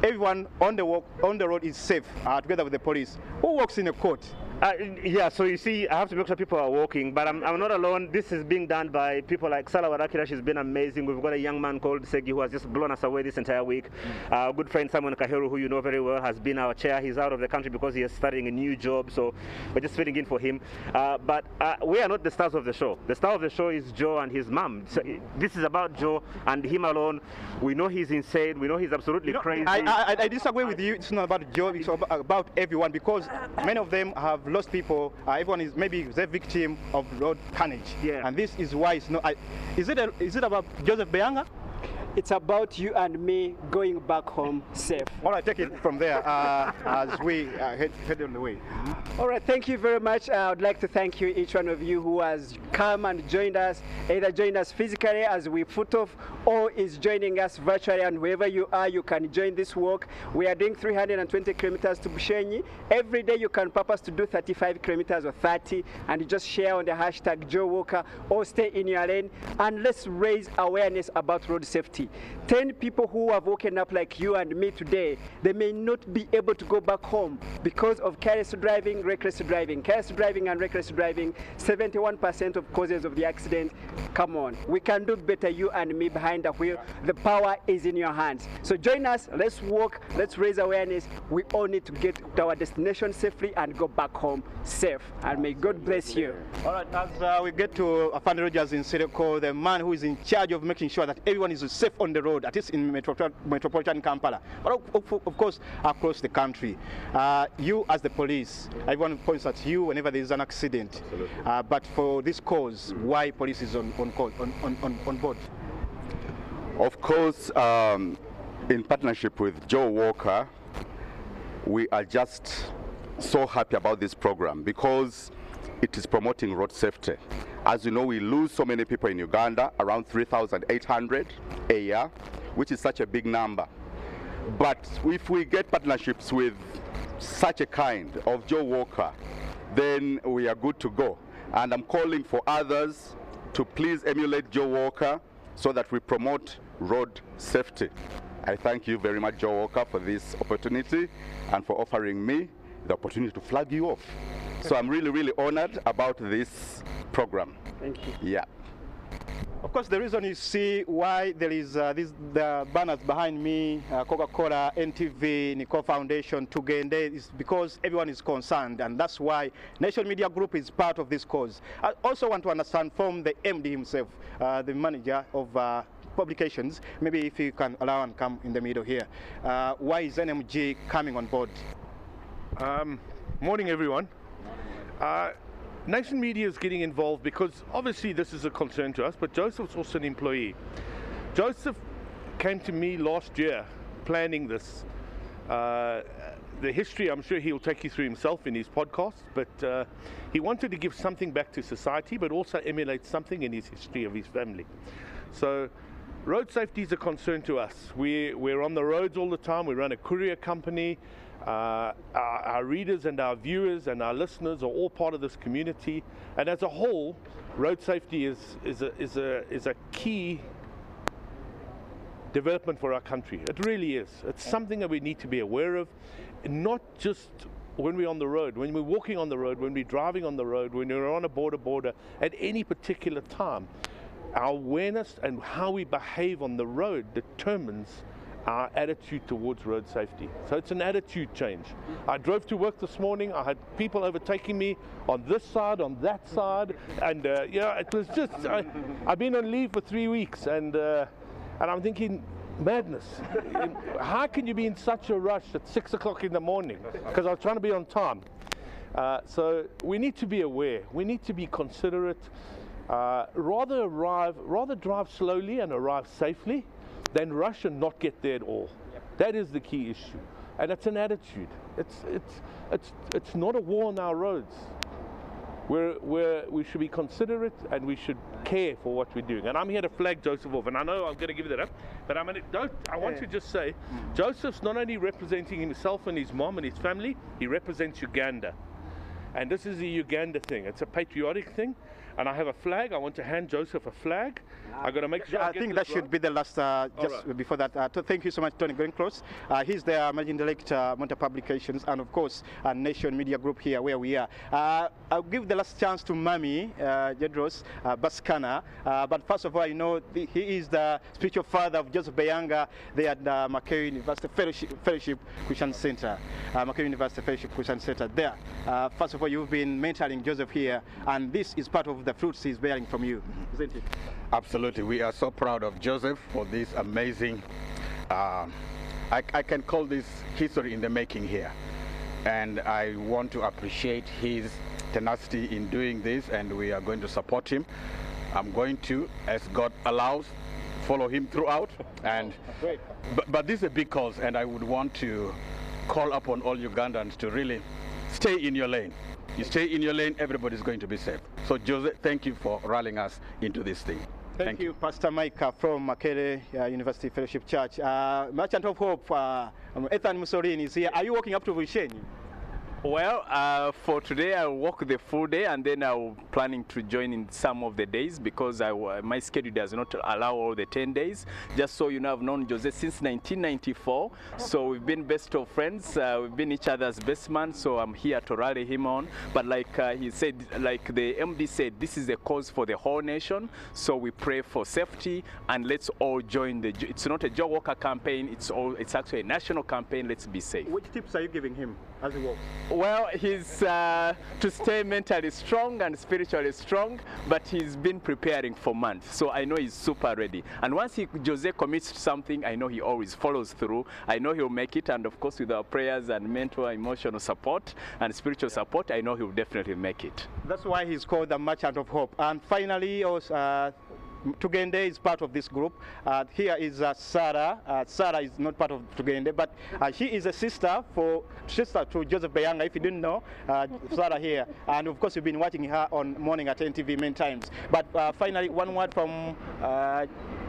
everyone on the walk, on the road is safe, uh, together with the police. Who works in a court? Uh, yeah, so you see, I have to make sure people are walking, but I'm, I'm not alone. This is being done by people like Sala Warakira. She's been amazing. We've got a young man called Segi who has just blown us away this entire week. Uh, our good friend Simon Kaheru, who you know very well, has been our chair. He's out of the country because he is starting a new job, so we're just filling in for him. Uh, but uh, we are not the stars of the show. The star of the show is Joe and his mom. So this is about Joe and him alone. We know he's insane. We know he's absolutely You know, crazy. I, I, I disagree with you. It's not about Joe. It's about everyone because many of them have lost people. Uh, everyone is maybe the victim of road carnage. Yeah. And this is why it's not. I, is it a, is it about Joseph Beyanga? It's about you and me going back home safe. All right, take it from there uh, as we uh, head, head on the way. All right, thank you very much. Uh, I would like to thank you, each one of you who has come and joined us, either joined us physically as we foot off, or is joining us virtually. And wherever you are, you can join this walk. We are doing 320 kilometers to Bushenyi. Every day you can purpose to do 35 kilometers or 30, and just share on the hashtag Joe Walker or stay in your lane, and let's raise awareness about road safety. 10 people who have woken up like you and me today, they may not be able to go back home because of careless driving, reckless driving. Careless driving and reckless driving, 71% of causes of the accident. Come on, we can do better, you and me behind the wheel. The power is in your hands. So join us, let's walk, let's raise awareness. We all need to get to our destination safely and go back home safe. And may God bless you. All right, as uh, we get to Afande Rogers Nsereko, the man who is in charge of making sure that everyone is safe on the road, at least in metropolitan, metropolitan Kampala, but of, course across the country. Uh, you as the police, everyone points at you whenever there is an accident. Uh, but for this cause, why police is on, on, call, on, on, on, on board? Of course, um, in partnership with Joe Walker, we are just so happy about this program because it is promoting road safety. As you know, we lose so many people in Uganda, around 3,800 a year, which is such a big number. But if we get partnerships with such a kind of Joe Walker, then we are good to go. And I'm calling for others to please emulate Joe Walker so that we promote road safety. I thank you very much, Joe Walker, for this opportunity and for offering me the opportunity to flag you off. So I'm really, really honored about this program. Thank you. Yeah. Of course, the reason you see why there is uh, this, the banners behind me, uh, Coca-Cola, NTV, Nico Foundation, Tugende, is because everyone is concerned, and that's why National Media Group is part of this cause. I also want to understand from the MD himself, uh, the manager of uh, publications, maybe if you can allow and come in the middle here. Uh, why is NMG coming on board? Um, morning, everyone. Uh, Nation Media is getting involved because obviously this is a concern to us, but Joseph's also an employee. Joseph came to me last year planning this. Uh, the history, I'm sure he'll take you through himself in his podcast, but uh, he wanted to give something back to society, but also emulate something in his history of his family. So, road safety is a concern to us. We, we're on the roads all the time, we run a courier company. Uh, our, our, readers and our viewers and our listeners are all part of this community, and as a whole, road safety is, is, a, is, a, is a key development for our country. It really is. It's something that we need to be aware of, not just when we're on the road, when we're walking on the road, when we're driving on the road, when we're on a border border, at any particular time. Our awareness and how we behave on the road determines our attitude towards road safety. So it's an attitude change. I drove to work this morning. I had people overtaking me on this side, on that side, and uh, know, it was just. I, have been on leave for three weeks, and uh, and I'm thinking, madness. How can you be in such a rush at six o'clock in the morning? Because I was trying to be on time. Uh, so we need to be aware. We need to be considerate. Uh, rather arrive, rather drive slowly and arrive safely than rush and not get there at all. Yep. That is the key issue. And it's an attitude. It's, it's, it's, it's not a war on our roads. We're, we're, we should be considerate and we should care for what we're doing. And I'm here to flag Joseph off. And I know I'm going to give that up, but I'm gonna, don't, I want to just say mm. Joseph's not only representing himself and his mom and his family, he represents Uganda. And this is a Uganda thing. It's a patriotic thing and I have a flag. I want to hand Joseph a flag. I got to make sure. I, I think that should be the last. Uh, just right. before that, uh, thank you so much, Tony Glencross. Uh, he's the managing director, uh, Monitor Publications, and of course, uh, Nation Media Group here, where we are. Uh, I'll give the last chance to Mami uh, Jedros Baskana. but first of all, you know, the, he is the spiritual father of Joseph Beyanga there at uh, Makerere University Fellowship, Fellowship Christian Center. Uh, Makerere University Fellowship Christian Center there. first of all, you've been mentoring Joseph here, and this is part of the fruits he's bearing from you, isn't it? Absolutely. We are so proud of Joseph for this amazing, uh, I, I can call this history in the making here. And I want to appreciate his tenacity in doing this, and we are going to support him. I'm going to, as God allows, follow him throughout. And but, but this is a big cause, and I would want to call upon all Ugandans to really stay in your lane. You stay in your lane, everybody's going to be safe. So, Jose, thank you for rallying us into this thing. Thank, thank you, you, Pastor Micah from Makere uh, University Fellowship Church. Uh, Merchant of Hope, uh, Ethan Mussolini is here. Are you walking up to Vishenyi? Well, uh, for today, I'll walk the full day and then I'm planning to join in some of the days because I, my schedule does not allow all the 10 days. Just so you know, I've known Jose since 1994. So we've been best of friends. Uh, we've been each other's best man. So I'm here to rally him on. But like uh, he said, like the MD said, this is a cause for the whole nation. So we pray for safety and let's all join the, it's not a Joe Walker campaign. It's all, it's actually a national campaign. Let's be safe. Which tips are you giving him as he walks? Well, he's uh, to stay mentally strong and spiritually strong, but he's been preparing for months. So I know he's super ready. And once he, Jose commits to something, I know he always follows through. I know he'll make it. And of course, with our prayers and mental, emotional support and spiritual support, I know he'll definitely make it. That's why he's called the Merchant of Hope. And finally, also, uh, Tugende is part of this group. Uh, here is uh, Sarah. Uh, Sarah is not part of Tugende, but uh, she is a sister for sister to Joseph Beyanga. If you didn't know, uh, Sarah here, and of course you've been watching her on morning at NTV many times. But uh, finally, one word from.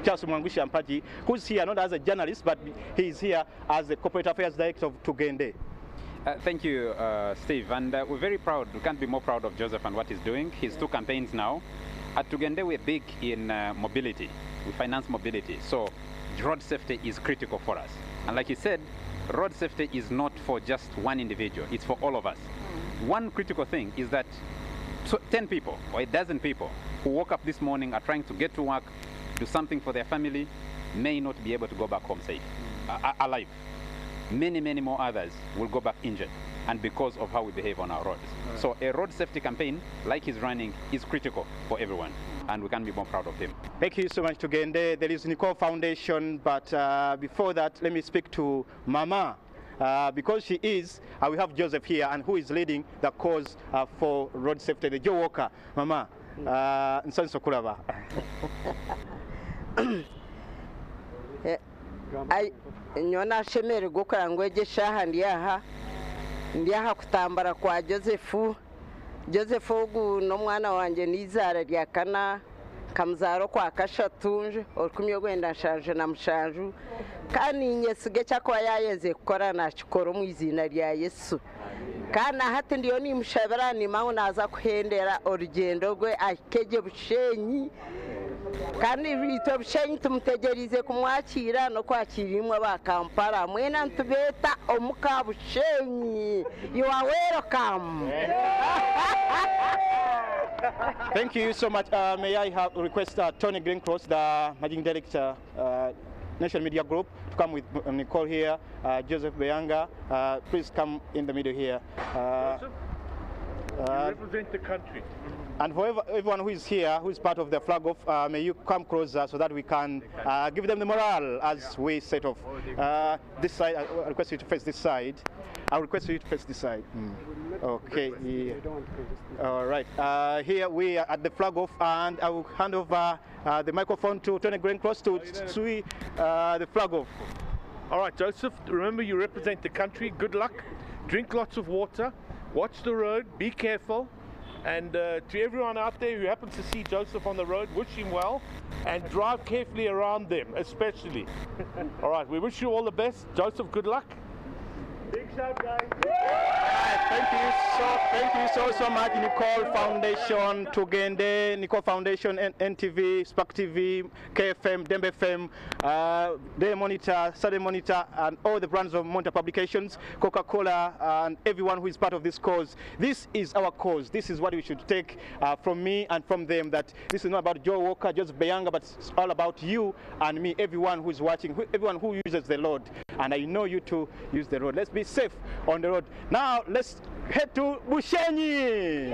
Charles Mwanguhya Mpagi, who's here not as a journalist, but he's here as the corporate affairs director of Tugende. Uh, thank you, uh, Steve. And uh, we're very proud. We can't be more proud of Joseph and what he's doing. His two campaigns now at Tugende, we're big in uh, mobility. We finance mobility. So road safety is critical for us. And like you said, road safety is not for just one individual. It's for all of us. One critical thing is that 10 people or a dozen people who woke up this morning are trying to get to work, do something for their family, may not be able to go back home safe, a- alive. Many, many more others will go back injured, and because of how we behave on our roads. So a road safety campaign, like he's running, is critical for everyone, and we can be more proud of him. Thank you so much, Tugende. There is Nicole Foundation, but uh, before that, let me speak to Mama. Uh, because she is, uh, we have Joseph here, and who is leading the cause uh, for road safety, the Joe Walker. Mama, uh, nsonyiso kulaba. nyo nashemere gukorangwegesha aha. Ndiyaha ndiyaha kutambara kwa josefu. Josefu ugu n'umwana wanjye n'izara rya kana kamuzaro kwa kashatunje urikumye gwenda nshaje na mushanju kandi inyesige cyakwa yayeze kukora nakikora mu izina rya yesu. Kandi ahati ndiyo nimushebera nimaho naza kuhendera urugendo rwe akege bushenyi. Kandi bitwe bushenyi tumutegerize kumwakira no kwakira imwe ba kampala mwena ntubeta omuka bushenyi you are welcome Thank you so much. Uh, may I have request uh, Tony Greencross, the managing director, uh, National Media Group, to come with Nicole here. Uh, Joseph Bayanga, uh, please come in the middle here. Uh, You uh, represent the country. and for ev- everyone who is here, who is part of the flag off, uh, may you come closer so that we can uh, give them the morale as we set off. Uh, this side, I request you to face this side. I request you to face this side. Okay. yeah. All right. Uh, here we are at the flag off, and I will hand over uh, the microphone to Tony Glencross to see uh, the flag off. All right, Joseph, remember you represent the country. Good luck. Drink lots of water. Watch the road. Be careful. And uh, to everyone out there who happens to see Joseph on the road, wish him well and drive carefully around them, especially. all right, we wish you all the best. Joseph, good luck. Big shout, guys. Thank you so, thank you so so much, Nicole Foundation, Tugende, Nicole Foundation, NTV, Spark TV, KFM, Dembe FM, uh, Daily Monitor, Saturday Monitor, and all the brands of Monitor Publications, Coca-Cola, and everyone who is part of this cause. This is our cause. This is what we should take uh, from me and from them. That this is not about Joe Walker, just Beyanga, but it's all about you and me, everyone who is watching, who- everyone who uses the road. And I know you too use the road. Let's be safe on the road. Now let's head to Bushenyi.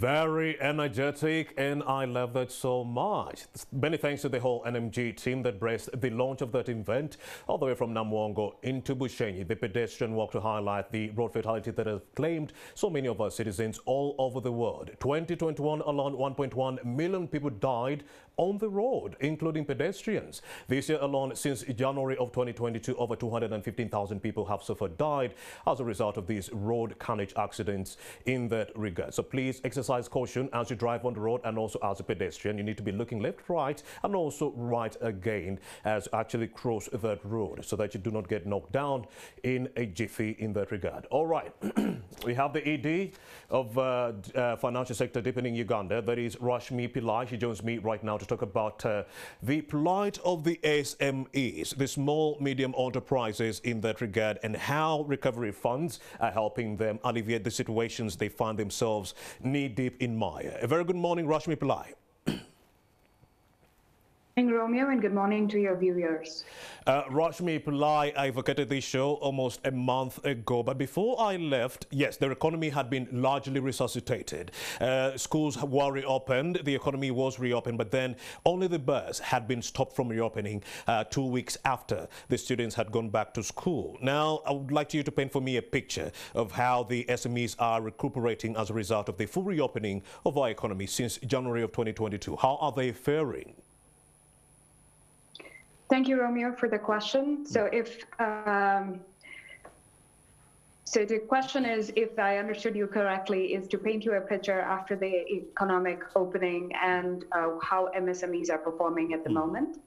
Very energetic, and I love that so much. Many thanks to the whole NMG team that braced the launch of that event all the way from Namuwongo into Bushenyi, the pedestrian walk to highlight the road fatality that has claimed so many of our citizens all over the world. 2021 alone, 1.1 million people died on the road, including pedestrians. This year alone, since January of 2022, over 215,000 people have suffered died as a result of these road carnage accidents in that regard. So please exercise caution as you drive on the road and also as a pedestrian. You need to be looking left, right, and also right again as actually cross that road so that you do not get knocked down in a jiffy in that regard. All right, we have the ED of uh, uh, financial sector deepening Uganda. That is Rashmi Pillai. She joins me right now to talk about uh, the plight of the SMEs, the small medium enterprises in that regard, and how recovery funds are helping them alleviate the situations they find themselves knee deep in mire. A very good morning, Rashmi Pillai. Romeo, and good morning to your viewers. Uh, Rashmi Pillai, I vacated this show almost a month ago, but before I left, yes, the economy had been largely resuscitated. Uh, schools were reopened, the economy was reopened, but then only the bus had been stopped from reopening uh, two weeks after the students had gone back to school. Now, I would like you to paint for me a picture of how the SMEs are recuperating as a result of the full reopening of our economy since January of 2022. How are they faring? Thank you, Romeo, for the question. So if um, so the question is, if I understood you correctly, is to paint you a picture after the economic opening and uh, how MSMEs are performing at the moment.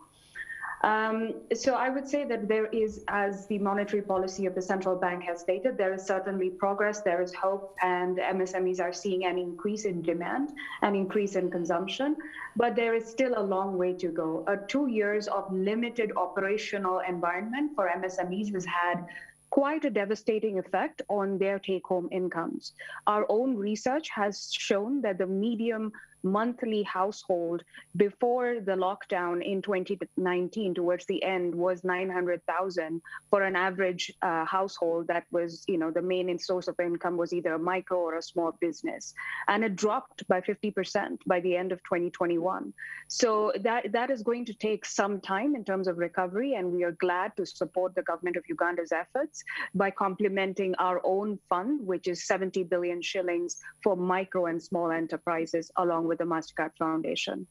Um, so I would say that there is, as the monetary policy of the central bank has stated, there is certainly progress, there is hope, and MSMEs are seeing an increase in demand, an increase in consumption, but there is still a long way to go. Uh, two years of limited operational environment for MSMEs has had quite a devastating effect on their take home incomes. Our own research has shown that the medium monthly household before the lockdown in 2019 towards the end was 900,000 for an average uh, household that was you know the main source of income was either a micro or a small business. And it dropped by 50% by the end of 2021 so that that is going to take some time in terms of recovery and we are glad to support the government of Uganda's efforts by complementing our own fund which is 70 billion shillings for micro and small enterprises along with with the MasterCard Foundation.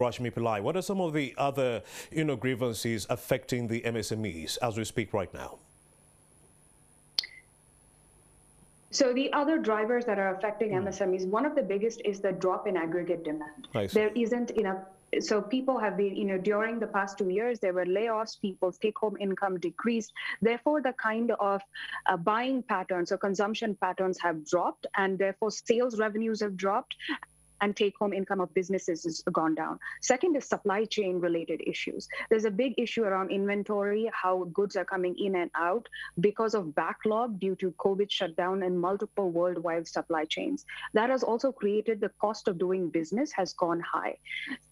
Rashmi Pillai, what are some of the other you know, grievances affecting the MSMEs as we speak right now? So the other drivers that are affecting mm. MSMEs, one of the biggest is the drop in aggregate demand. There isn't enough so people have been, you know, during the past two years, there were layoffs, people's take home income decreased. Therefore, the kind of uh, buying patterns or consumption patterns have dropped, and therefore sales revenues have dropped and take home income of businesses has gone down. Second is supply chain related issues. There's a big issue around inventory, how goods are coming in and out because of backlog due to COVID shutdown and multiple worldwide supply chains. That has also created the cost of doing business has gone high.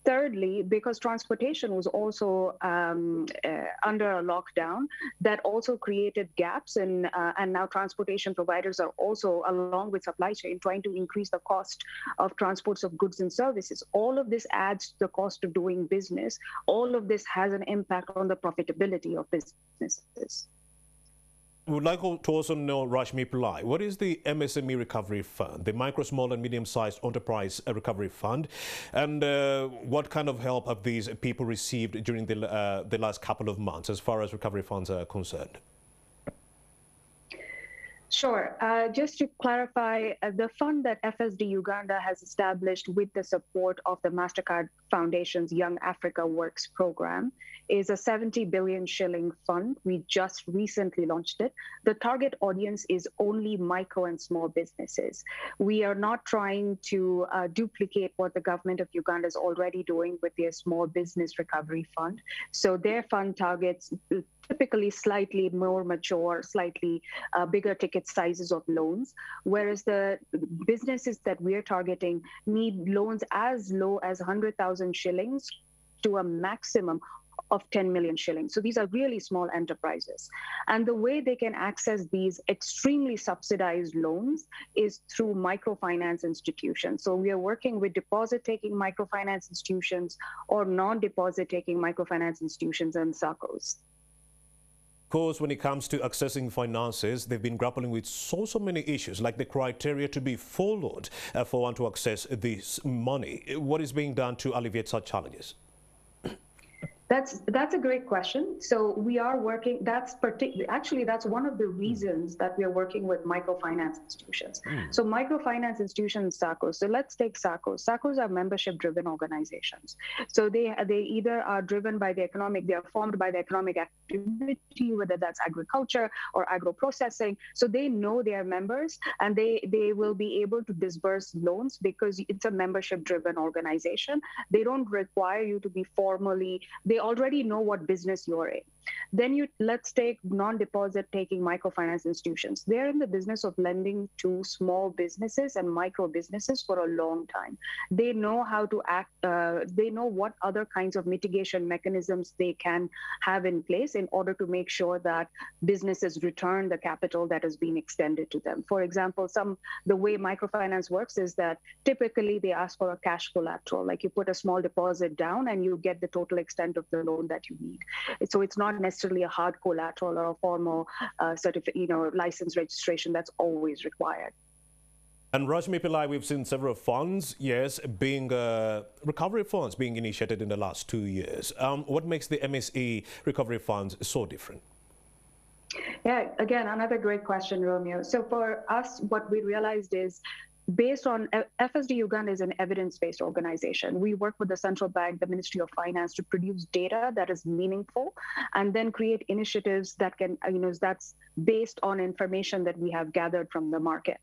Thirdly, because transportation was also um, uh, under a lockdown, that also created gaps in, uh, and now transportation providers are also, along with supply chain, trying to increase the cost of transport of goods and services. All of this adds to the cost of doing business. All of this has an impact on the profitability of businesses. We would like to also know, Rashmi Pillai, what is the MSME Recovery Fund, the Micro, Small and Medium-Sized Enterprise Recovery Fund, and uh, what kind of help have these people received during the, uh, the last couple of months as far as recovery funds are concerned? Sure. Uh, just to clarify, uh, the fund that FSD Uganda has established with the support of the MasterCard Foundation's Young Africa Works program is a 70 billion shilling fund. We just recently launched it. The target audience is only micro and small businesses. We are not trying to uh, duplicate what the government of Uganda is already doing with their small business recovery fund. So their fund targets typically slightly more mature, slightly uh, bigger ticket sizes of loans, whereas the businesses that we're targeting need loans as low as 100,000 shillings to a maximum of 10 million shillings. So these are really small enterprises. And the way they can access these extremely subsidized loans is through microfinance institutions. So we are working with deposit taking microfinance institutions or non deposit taking microfinance institutions and SACCOs course, when it comes to accessing finances, they've been grappling with so, so many issues, like the criteria to be followed uh, for one to access this money. What is being done to alleviate such challenges? That's that's a great question. So we are working. That's particular. Actually, that's one of the reasons that we are working with microfinance institutions. Mm. So microfinance institutions, SACCOs. So let's take SACCOs. SACCOs are membership-driven organizations. So they they either are driven by the economic. They are formed by the economic activity, whether that's agriculture or agro processing. So they know their members, and they they will be able to disburse loans because it's a membership-driven organization. They don't require you to be formally. They they already know what business you're in. Then you let's take non-deposit taking microfinance institutions. They're in the business of lending to small businesses and micro businesses for a long time. They know how to act. Uh, they know what other kinds of mitigation mechanisms they can have in place in order to make sure that businesses return the capital that has been extended to them. For example, some the way microfinance works is that typically they ask for a cash collateral, like you put a small deposit down and you get the total extent of the loan that you need. So it's not necessarily a hard collateral or a formal uh, certificate, you know, license registration that's always required. And Rashmi Pillai, we've seen several funds, yes, being uh, recovery funds being initiated in the last two years. Um, what makes the MSE recovery funds so different? Yeah, again, another great question, Romeo. So for us, what we realized is based on FSD Uganda is an evidence-based organization. We work with the central bank, the Ministry of Finance, to produce data that is meaningful, and then create initiatives that can, you know, that's based on information that we have gathered from the market.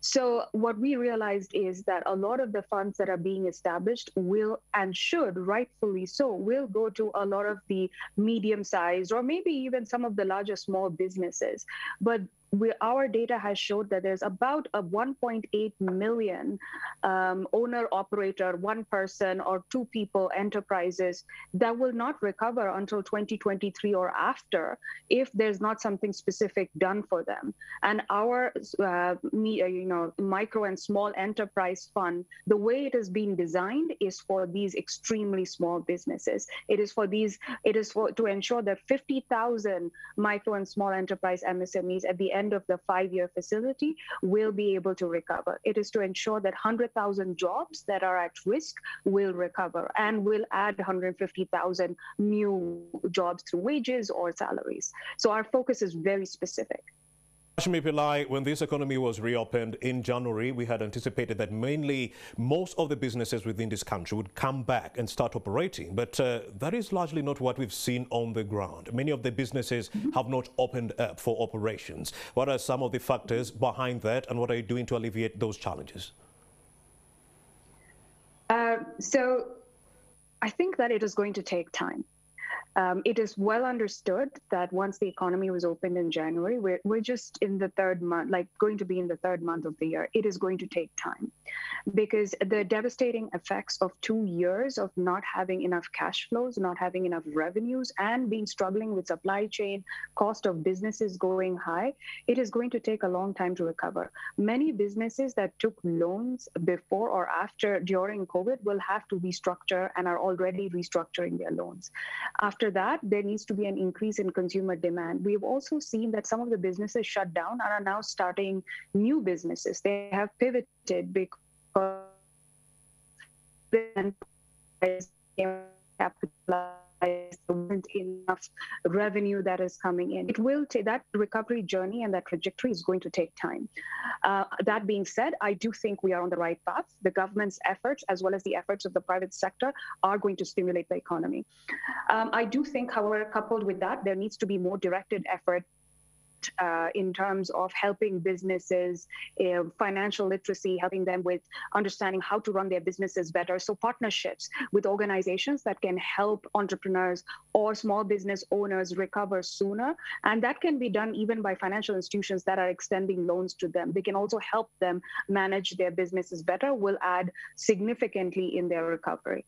So what we realized is that a lot of the funds that are being established will and should, rightfully so, will go to a lot of the medium-sized or maybe even some of the larger small businesses. But we, our data has showed that there's about a 1.8 million um, owner operator one person or two people enterprises that will not recover until 2023 or after if there's not something specific done for them. And our uh, uh, you know micro and small enterprise fund the way it is being designed is for these extremely small businesses. It is for these it is for to ensure that 50,000 micro and small enterprise MSMEs at the end of the five-year facility will be able to recover. It is to ensure that 100,000 jobs that are at risk will recover and will add 150,000 new jobs through wages or salaries. So our focus is very specific. Rashmi Pillai, when this economy was reopened in January, we had anticipated that mainly most of the businesses within this country would come back and start operating. But uh, that is largely not what we've seen on the ground. Many of the businesses have not opened up for operations. What are some of the factors behind that and what are you doing to alleviate those challenges? Uh, so I think that it is going to take time. Um, it is well understood that once the economy was opened in January, we're, we're just in the third month, like going to be in the third month of the year. It is going to take time because the devastating effects of two years of not having enough cash flows, not having enough revenues, and being struggling with supply chain, cost of businesses going high, it is going to take a long time to recover. Many businesses that took loans before or after during COVID will have to restructure and are already restructuring their loans. After after that, there needs to be an increase in consumer demand. We've also seen that some of the businesses shut down and are now starting new businesses. They have pivoted because isn't enough revenue that is coming in. It will take that recovery journey and that trajectory is going to take time. Uh, that being said, I do think we are on the right path. The government's efforts, as well as the efforts of the private sector, are going to stimulate the economy. Um, I do think, however, coupled with that, there needs to be more directed effort uh, in terms of helping businesses, uh, financial literacy, helping them with understanding how to run their businesses better. So, partnerships with organizations that can help entrepreneurs or small business owners recover sooner. And that can be done even by financial institutions that are extending loans to them. They can also help them manage their businesses better, will add significantly in their recovery.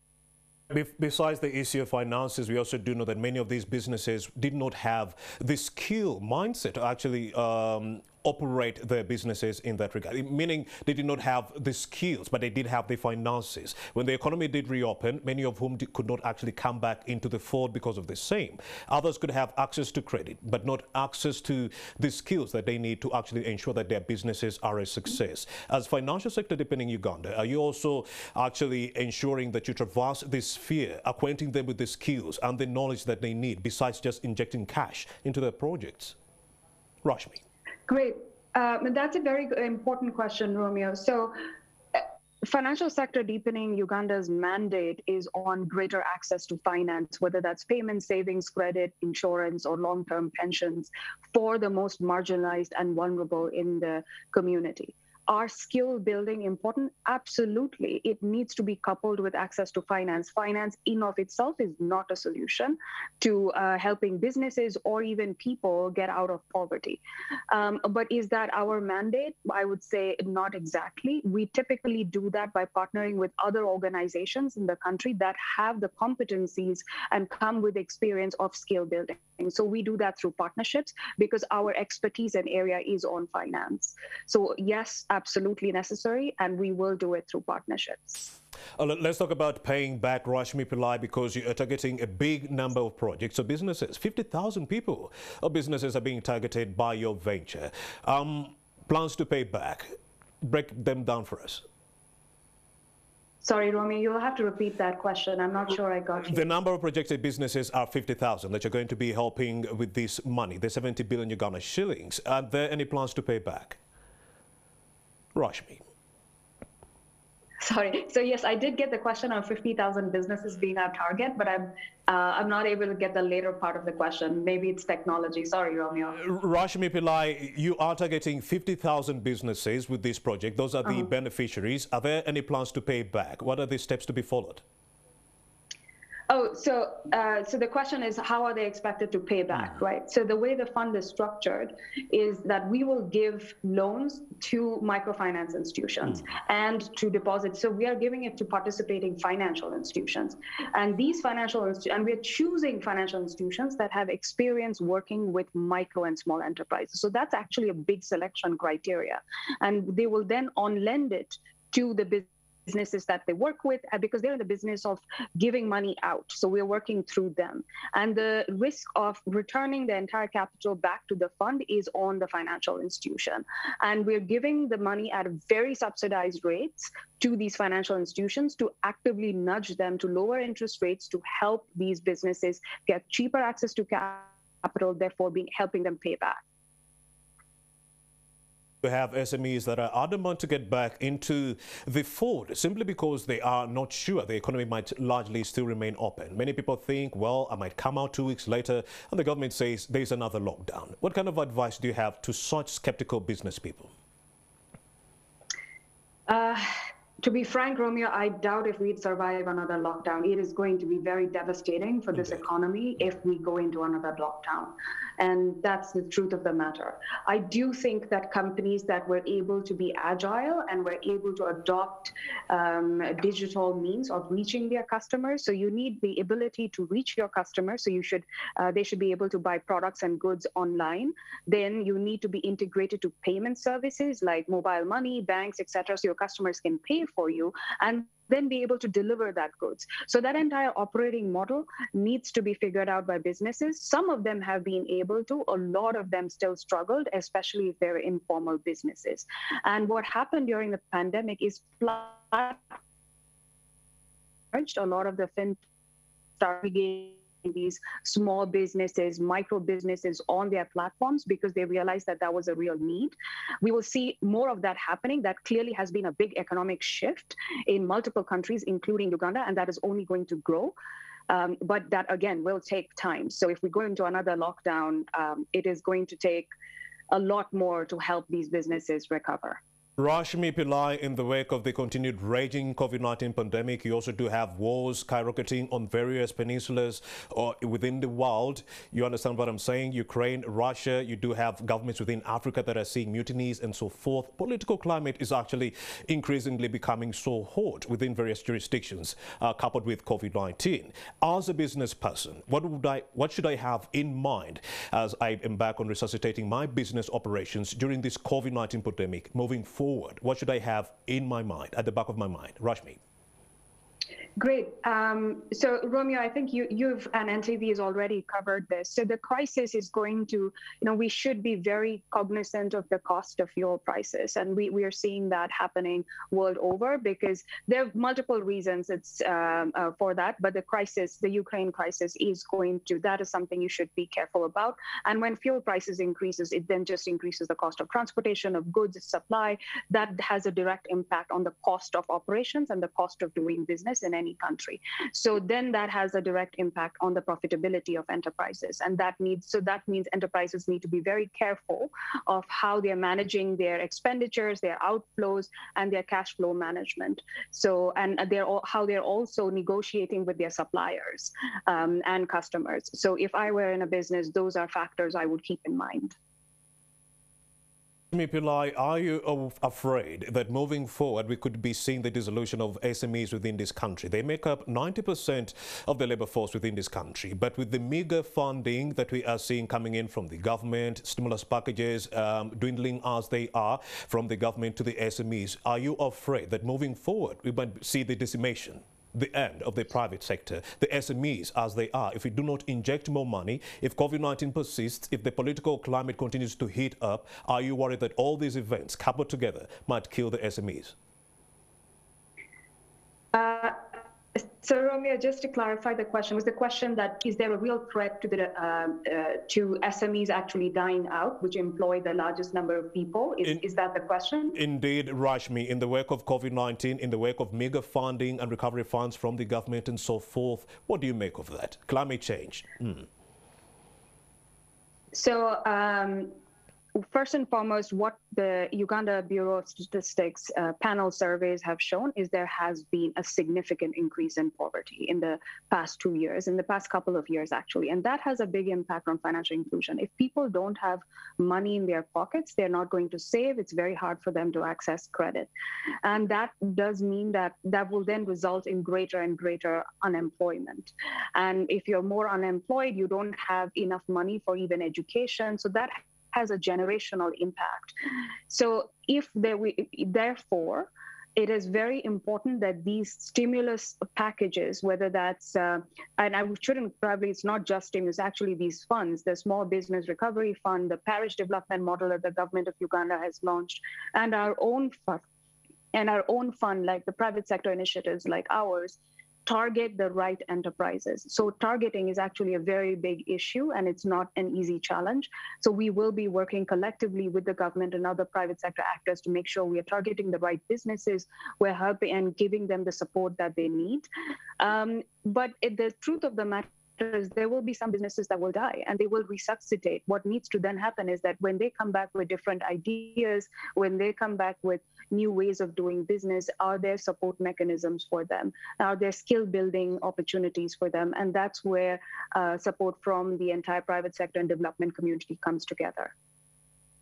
Besides the issue of finances, we also do know that many of these businesses did not have the skill mindset to actually um, operate their businesses in that regard, meaning they did not have the skills, but they did have the finances. When the economy did reopen, many of whom could not actually come back into the fold because of the same. Others could have access to credit, but not access to the skills that they need to actually ensure that their businesses are a success. As financial sector deepening Uganda, are you also actually ensuring that you traverse this sphere, acquainting them with the skills and the knowledge that they need besides just injecting cash into their projects? Rashmi. Great. Um, that's a very important question, Romeo. So, uh, financial sector deepening Uganda's mandate is on greater access to finance, whether that's payment, savings, credit, insurance, or long term pensions for the most marginalized and vulnerable in the community are skill building important? Absolutely. It needs to be coupled with access to finance. Finance, in of itself, is not a solution to uh, helping businesses or even people get out of poverty. Um, but is that our mandate? I would say not exactly. We typically do that by partnering with other organizations in the country that have the competencies and come with experience of skill building. So we do that through partnerships because our expertise and area is on finance. So yes, absolutely necessary, and we will do it through partnerships. Uh, let's talk about paying back Rashmi Pillai because you are targeting a big number of projects. So businesses, 50,000 people or businesses are being targeted by your venture. Um, plans to pay back, break them down for us. Sorry, Romy, you'll have to repeat that question. I'm not sure I got you. The number of projected businesses are 50,000 that you're going to be helping with this money, the 70 billion Uganda shillings. Are there any plans to pay back? Rashmi. Sorry. So yes, I did get the question on 50,000 businesses being our target, but I'm uh, I'm not able to get the later part of the question. Maybe it's technology. Sorry, Romeo. Rashmi Pillai, you are targeting 50,000 businesses with this project. Those are the Uh-huh. beneficiaries. Are there any plans to pay back? What are the steps to be followed? Oh, so uh, so the question is, how are they expected to pay back, right? So the way the fund is structured is that we will give loans to microfinance institutions and to deposits. So we are giving it to participating financial institutions, and these financial institutions, and we're choosing financial institutions that have experience working with micro and small enterprises. So that's actually a big selection criteria, and they will then on lend it to the business businesses that they work with uh, because they're in the business of giving money out. So we're working through them. And the risk of returning the entire capital back to the fund is on the financial institution. And we're giving the money at very subsidized rates to these financial institutions to actively nudge them to lower interest rates to help these businesses get cheaper access to capital, therefore being helping them pay back. We have SMEs that are adamant to get back into the fold simply because they are not sure the economy might largely still remain open. Many people think, well, I might come out two weeks later and the government says there's another lockdown. What kind of advice do you have to such skeptical business people? Uh, to be frank, Romeo, I doubt if we'd survive another lockdown. It is going to be very devastating for this economy if we go into another lockdown. And that's the truth of the matter. I do think that companies that were able to be agile and were able to adopt um, digital means of reaching their customers. So you need the ability to reach your customers. So you should, uh, they should be able to buy products and goods online. Then you need to be integrated to payment services like mobile money, banks, etc. So your customers can pay for you and then be able to deliver that goods. So that entire operating model needs to be figured out by businesses. Some of them have been able to, a lot of them still struggled, especially if they're informal businesses. And what happened during the pandemic is a lot of the fin these small businesses, micro businesses on their platforms because they realized that that was a real need. We will see more of that happening. That clearly has been a big economic shift in multiple countries, including Uganda, and that is only going to grow. Um, but that again will take time. So if we go into another lockdown, um, it is going to take a lot more to help these businesses recover. Rashmi Pillai, in the wake of the continued raging COVID-19 pandemic, you also do have wars skyrocketing on various peninsulas or within the world. You understand what I'm saying? Ukraine, Russia, you do have governments within Africa that are seeing mutinies and so forth. Political climate is actually increasingly becoming so hot within various jurisdictions, uh, coupled with COVID-19. As a business person, what would I, what should I have in mind as I embark on resuscitating my business operations during this COVID-19 pandemic moving forward? What should I have in my mind, at the back of my mind? Rashmi. Great. Um, so, Romeo, I think you, you've and NTV has already covered this. So, the crisis is going to, you know, we should be very cognizant of the cost of fuel prices, and we, we are seeing that happening world over because there are multiple reasons it's um, uh, for that. But the crisis, the Ukraine crisis, is going to that is something you should be careful about. And when fuel prices increases, it then just increases the cost of transportation of goods, supply. That has a direct impact on the cost of operations and the cost of doing business in any country. So then that has a direct impact on the profitability of enterprises. And that needs, so that means enterprises need to be very careful of how they're managing their expenditures, their outflows, and their cash flow management. So, and they're all, how they're also negotiating with their suppliers um, and customers. So if I were in a business, those are factors I would keep in mind. Rashmi Pillai, are you afraid that moving forward we could be seeing the dissolution of SMEs within this country? They make up 90% of the labor force within this country, but with the meager funding that we are seeing coming in from the government, stimulus packages um, dwindling as they are from the government to the SMEs, are you afraid that moving forward we might see the decimation? The end of the private sector, the SMEs as they are. If we do not inject more money, if COVID-19 persists, if the political climate continues to heat up, are you worried that all these events coupled together might kill the SMEs? Uh, So Romeo, just to clarify the question, was the question that is there a real threat to the um, uh, to SMEs actually dying out, which employ the largest number of people? Is, In- is that the question? Indeed, Rashmi, in the wake of COVID 19, in the wake of mega funding and recovery funds from the government and so forth, what do you make of that? Climate change. Hmm. So, um, first and foremost, what the Uganda Bureau of Statistics uh, panel surveys have shown is there has been a significant increase in poverty in the past two years, in the past couple of years, actually. And that has a big impact on financial inclusion. If people don't have money in their pockets, they're not going to save. It's very hard for them to access credit. And that does mean that that will then result in greater and greater unemployment. And if you're more unemployed, you don't have enough money for even education. So that has a generational impact. So if there we therefore it is very important that these stimulus packages, whether that's, uh, and I shouldn't probably, it's not just stimulus, actually these funds, the Small Business Recovery Fund, the Parish Development Model that the government of Uganda has launched, and our own fund, and our own fund, like the private sector initiatives like ours, target the right enterprises. So targeting is actually a very big issue and it's not an easy challenge. So we will be working collectively with the government and other private sector actors to make sure we are targeting the right businesses, we're helping and giving them the support that they need. Um, but it, the truth of the matter is there will be some businesses that will die and they will resuscitate. What needs to then happen is that when they come back with different ideas, when they come back with new ways of doing business, are there support mechanisms for them? Are there skill building opportunities for them? And that's where uh, support from the entire private sector and development community comes together.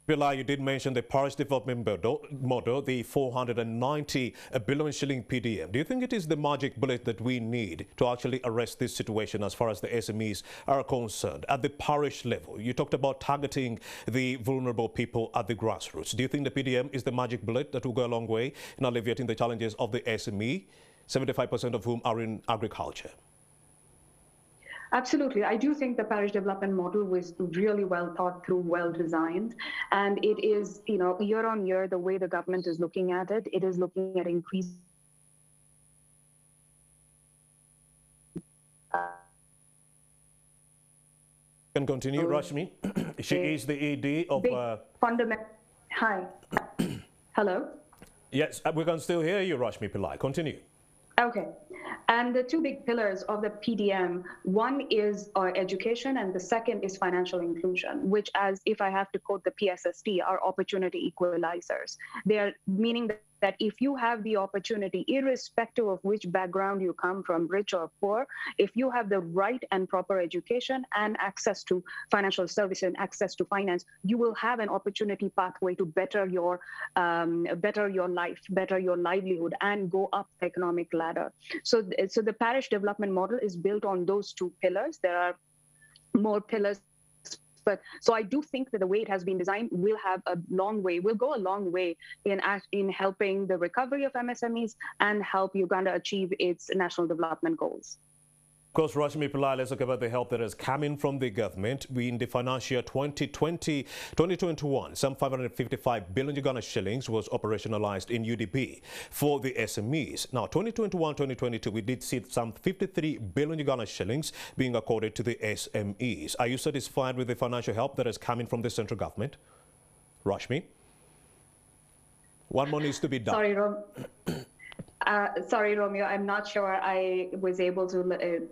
Bilal, you did mention the Parish Development model, model, the 490 billion shilling PDM. Do you think it is the magic bullet that we need to actually arrest this situation as far as the SMEs are concerned? At the parish level, you talked about targeting the vulnerable people at the grassroots. Do you think the PDM is the magic bullet that will go a long way in alleviating the challenges of the SME, 75% of whom are in agriculture? Absolutely. I do think the parish development model was really well thought through, well designed. And it is, you know, year on year, the way the government is looking at it, it is looking at increased. Can continue, Rashmi. she is the ED of. Uh, fundament. Hi. Hello. yes, uh, we can still hear you, Rashmi Pillai. Continue. Okay. And the two big pillars of the PDM, one is our education and the second is financial inclusion, which as if I have to quote the PSST, are opportunity equalizers. They are meaning that that if you have the opportunity, irrespective of which background you come from, rich or poor, if you have the right and proper education and access to financial services and access to finance, you will have an opportunity pathway to better your um, better your life, better your livelihood, and go up the economic ladder. So, so the parish development model is built on those two pillars. There are more pillars but so I do think that the way it has been designed will have a long way, will go a long way in in helping the recovery of MSMEs and help Uganda achieve its national development goals. Of course, Rashmi Pillai, let's talk about the help that has come in from the government. We in the financial year 2020, 2021, some 555 billion Uganda shillings was operationalized in UDB for the SMEs. Now, 2021, 2022, we did see some 53 billion Uganda shillings being accorded to the SMEs. Are you satisfied with the financial help that has come in from the central government? Rashmi? One more needs to be done? Sorry, Rom- uh, sorry, Romeo. I'm not sure I was able to. Uh,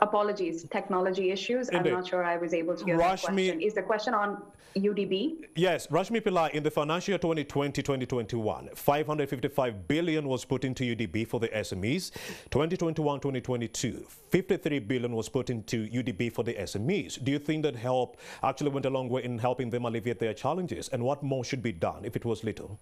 apologies, technology issues. Indeed. I'm not sure I was able to hear the Rashmi- question. Is the question on UDB? Yes, Rashmi Pillai, in the financial year 2020-2021, 555 billion was put into UDB for the SMEs. 2021-2022, 53 billion was put into UDB for the SMEs. Do you think that help actually went a long way in helping them alleviate their challenges? And what more should be done if it was little?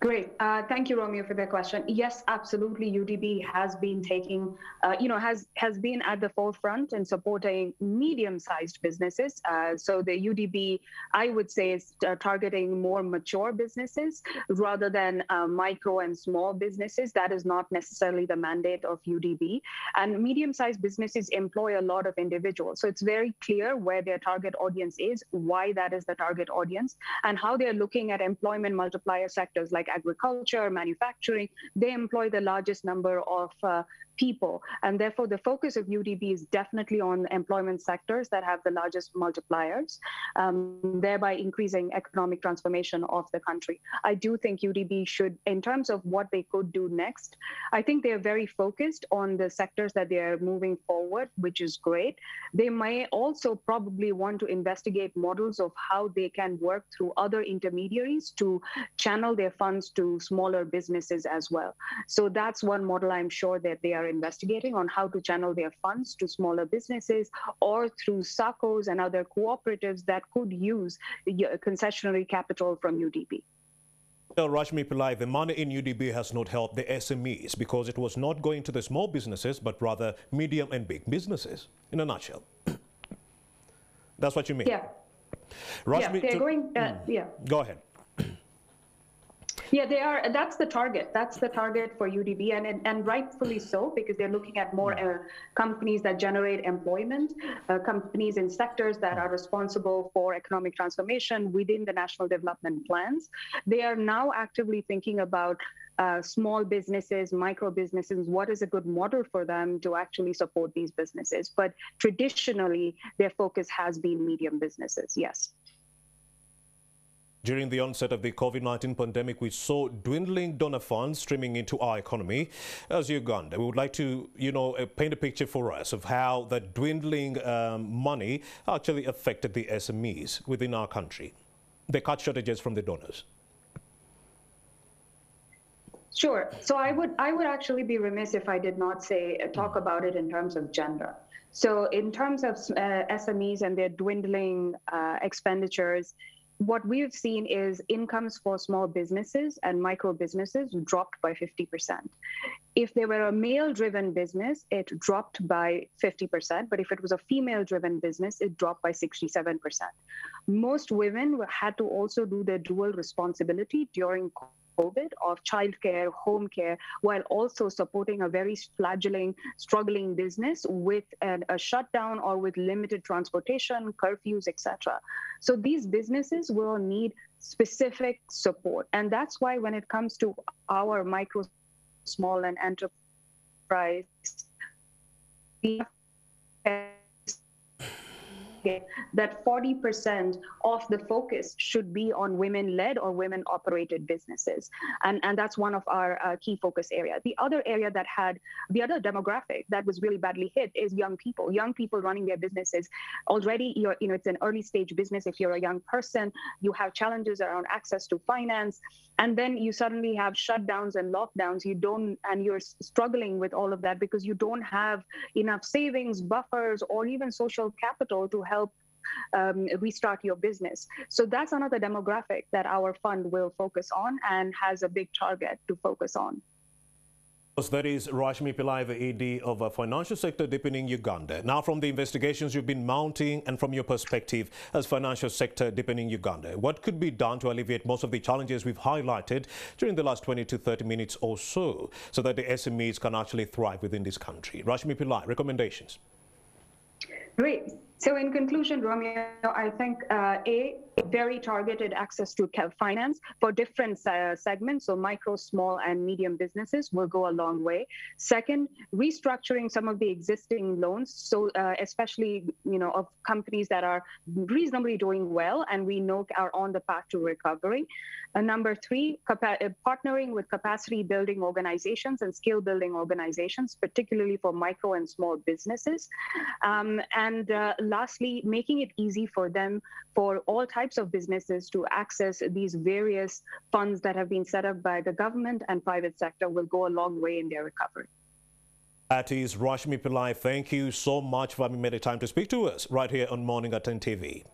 Great. Uh, thank you, Romeo, for that question. Yes, absolutely. UDB has been taking, uh, you know, has has been at the forefront in supporting medium-sized businesses. Uh, so the UDB, I would say, is uh, targeting more mature businesses rather than uh, micro and small businesses. That is not necessarily the mandate of UDB. And medium-sized businesses employ a lot of individuals. So it's very clear where their target audience is, why that is the target audience, and how they're looking at employment multiplier sectors like agriculture, manufacturing, they employ the largest number of uh, people. And therefore, the focus of UDB is definitely on employment sectors that have the largest multipliers, um, thereby increasing economic transformation of the country. I do think UDB should, in terms of what they could do next, I think they're very focused on the sectors that they're moving forward, which is great. They may also probably want to investigate models of how they can work through other intermediaries to channel their funds to smaller businesses as well. So that's one model I'm sure that they are investigating on how to channel their funds to smaller businesses or through SACCOs and other cooperatives that could use concessionary capital from UDB. Well, Rashmi Pillai, the money in UDB has not helped the SMEs because it was not going to the small businesses, but rather medium and big businesses, in a nutshell. That's what you mean? Yeah. Rashmi, yeah, they're to, going, uh, mm, yeah. Go ahead. Yeah, they are. That's the target. That's the target for UDB, and and, and rightfully so, because they're looking at more uh, companies that generate employment, uh, companies in sectors that are responsible for economic transformation within the national development plans. They are now actively thinking about uh, small businesses, micro businesses, what is a good model for them to actually support these businesses. But traditionally, their focus has been medium businesses. Yes. During the onset of the COVID-19 pandemic, we saw dwindling donor funds streaming into our economy. As Uganda, we would like to, you know, uh, paint a picture for us of how that dwindling um, money actually affected the SMEs within our country. The cut shortages from the donors. Sure. So I would I would actually be remiss if I did not say uh, talk about it in terms of gender. So in terms of uh, SMEs and their dwindling uh, expenditures, what we've seen is incomes for small businesses and micro businesses dropped by 50%. If they were a male driven business, it dropped by 50%. But if it was a female driven business, it dropped by 67%. Most women had to also do their dual responsibility during COVID of childcare, home care, while also supporting a very flagelling, struggling business with an, a shutdown or with limited transportation, curfews, etc. So these businesses will need specific support. And that's why when it comes to our micro, small, and enterprise, we that 40% of the focus should be on women led or women operated businesses. And, and that's one of our uh, key focus area. The other area that had the other demographic that was really badly hit is young people, young people running their businesses. Already, you're, you know, it's an early stage business. If you're a young person, you have challenges around access to finance. And then you suddenly have shutdowns and lockdowns. You don't, and you're struggling with all of that because you don't have enough savings, buffers, or even social capital to help um, restart your business. So that's another demographic that our fund will focus on and has a big target to focus on. That is Rashmi Pillai, the ED of a financial sector deepening Uganda. Now, from the investigations you've been mounting and from your perspective as financial sector deepening Uganda, what could be done to alleviate most of the challenges we've highlighted during the last 20 to 30 minutes or so, so that the SMEs can actually thrive within this country? Rashmi Pillai, recommendations. Great. So in conclusion, Romeo, I think uh, A, very targeted access to finance for different uh, segments, so micro, small, and medium businesses will go a long way. Second, restructuring some of the existing loans, so uh, especially you know of companies that are reasonably doing well and we know are on the path to recovery. Uh, number three, uh, partnering with capacity building organizations and skill building organizations, particularly for micro and small businesses. Um, and uh, lastly, making it easy for them for all types of businesses to access these various funds that have been set up by the government and private sector will go a long way in their recovery. That is Rashmi Pillai. Thank you so much for having made the time to speak to us right here on Morning at NTV.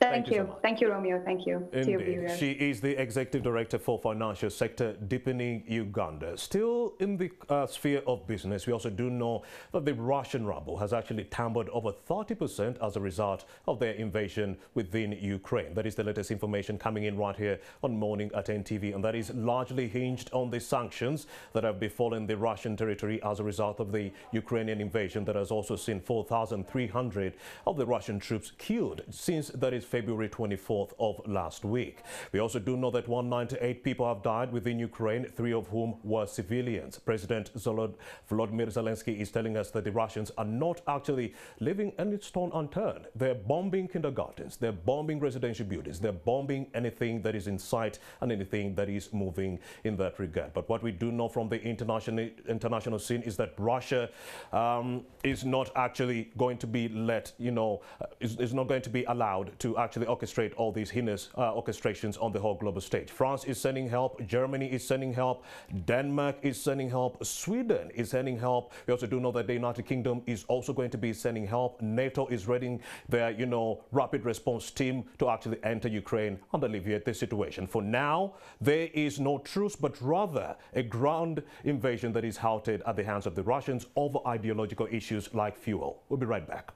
Thank, Thank you. you so Thank you, Romeo. Thank you. Indeed. She is the Executive Director for Financial Sector Deepening Uganda. Still in the uh, sphere of business, we also do know that the Russian ruble has actually tumbled over 30% as a result of their invasion within Ukraine. That is the latest information coming in right here on Morning at NTV, and that is largely hinged on the sanctions that have befallen the Russian territory as a result of the Ukrainian invasion that has also seen 4,300 of the Russian troops killed since that is February 24th of last week. We also do know that 198 people have died within Ukraine, three of whom were civilians. President Volodymyr Zelensky is telling us that the Russians are not actually leaving any stone unturned. They're bombing kindergartens, they're bombing residential buildings, they're bombing anything that is in sight and anything that is moving in that regard. But what we do know from the international international scene is that Russia um, is not actually going to be let, you know, uh, is, is not going to be allowed to actually orchestrate all these heinous uh, orchestrations on the whole global stage. France is sending help, Germany is sending help, Denmark is sending help, Sweden is sending help. We also do know that the United Kingdom is also going to be sending help. NATO is readying their, you know, rapid response team to actually enter Ukraine and alleviate the situation. For now, there is no truce, but rather a ground invasion that is halted at the hands of the Russians over ideological issues like fuel. We'll be right back.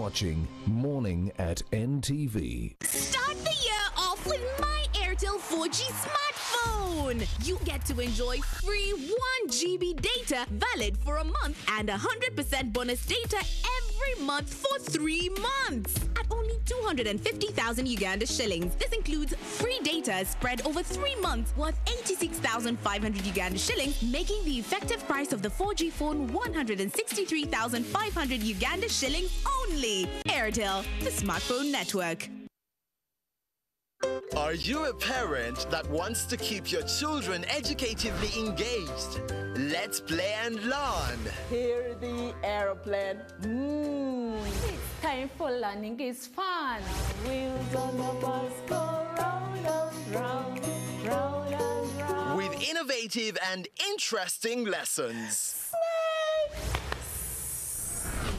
Watching Morning at NTV. Start the year off with My Airtel 4G smartphone. You get to enjoy free 1 GB data valid for a month and 100% bonus data every month for 3 months only 250,000 Uganda shillings. This includes free data spread over 3 months worth 86,500 Uganda shillings, making the effective price of the 4G phone 163,500 Uganda shillings only. Airtel, the smartphone network. Are you a parent that wants to keep your children educatively engaged? Let's play and learn. Hear the aeroplane. Mmm. It's time for learning is fun. Wheels on the bus go round and round, round and round. With innovative and interesting lessons.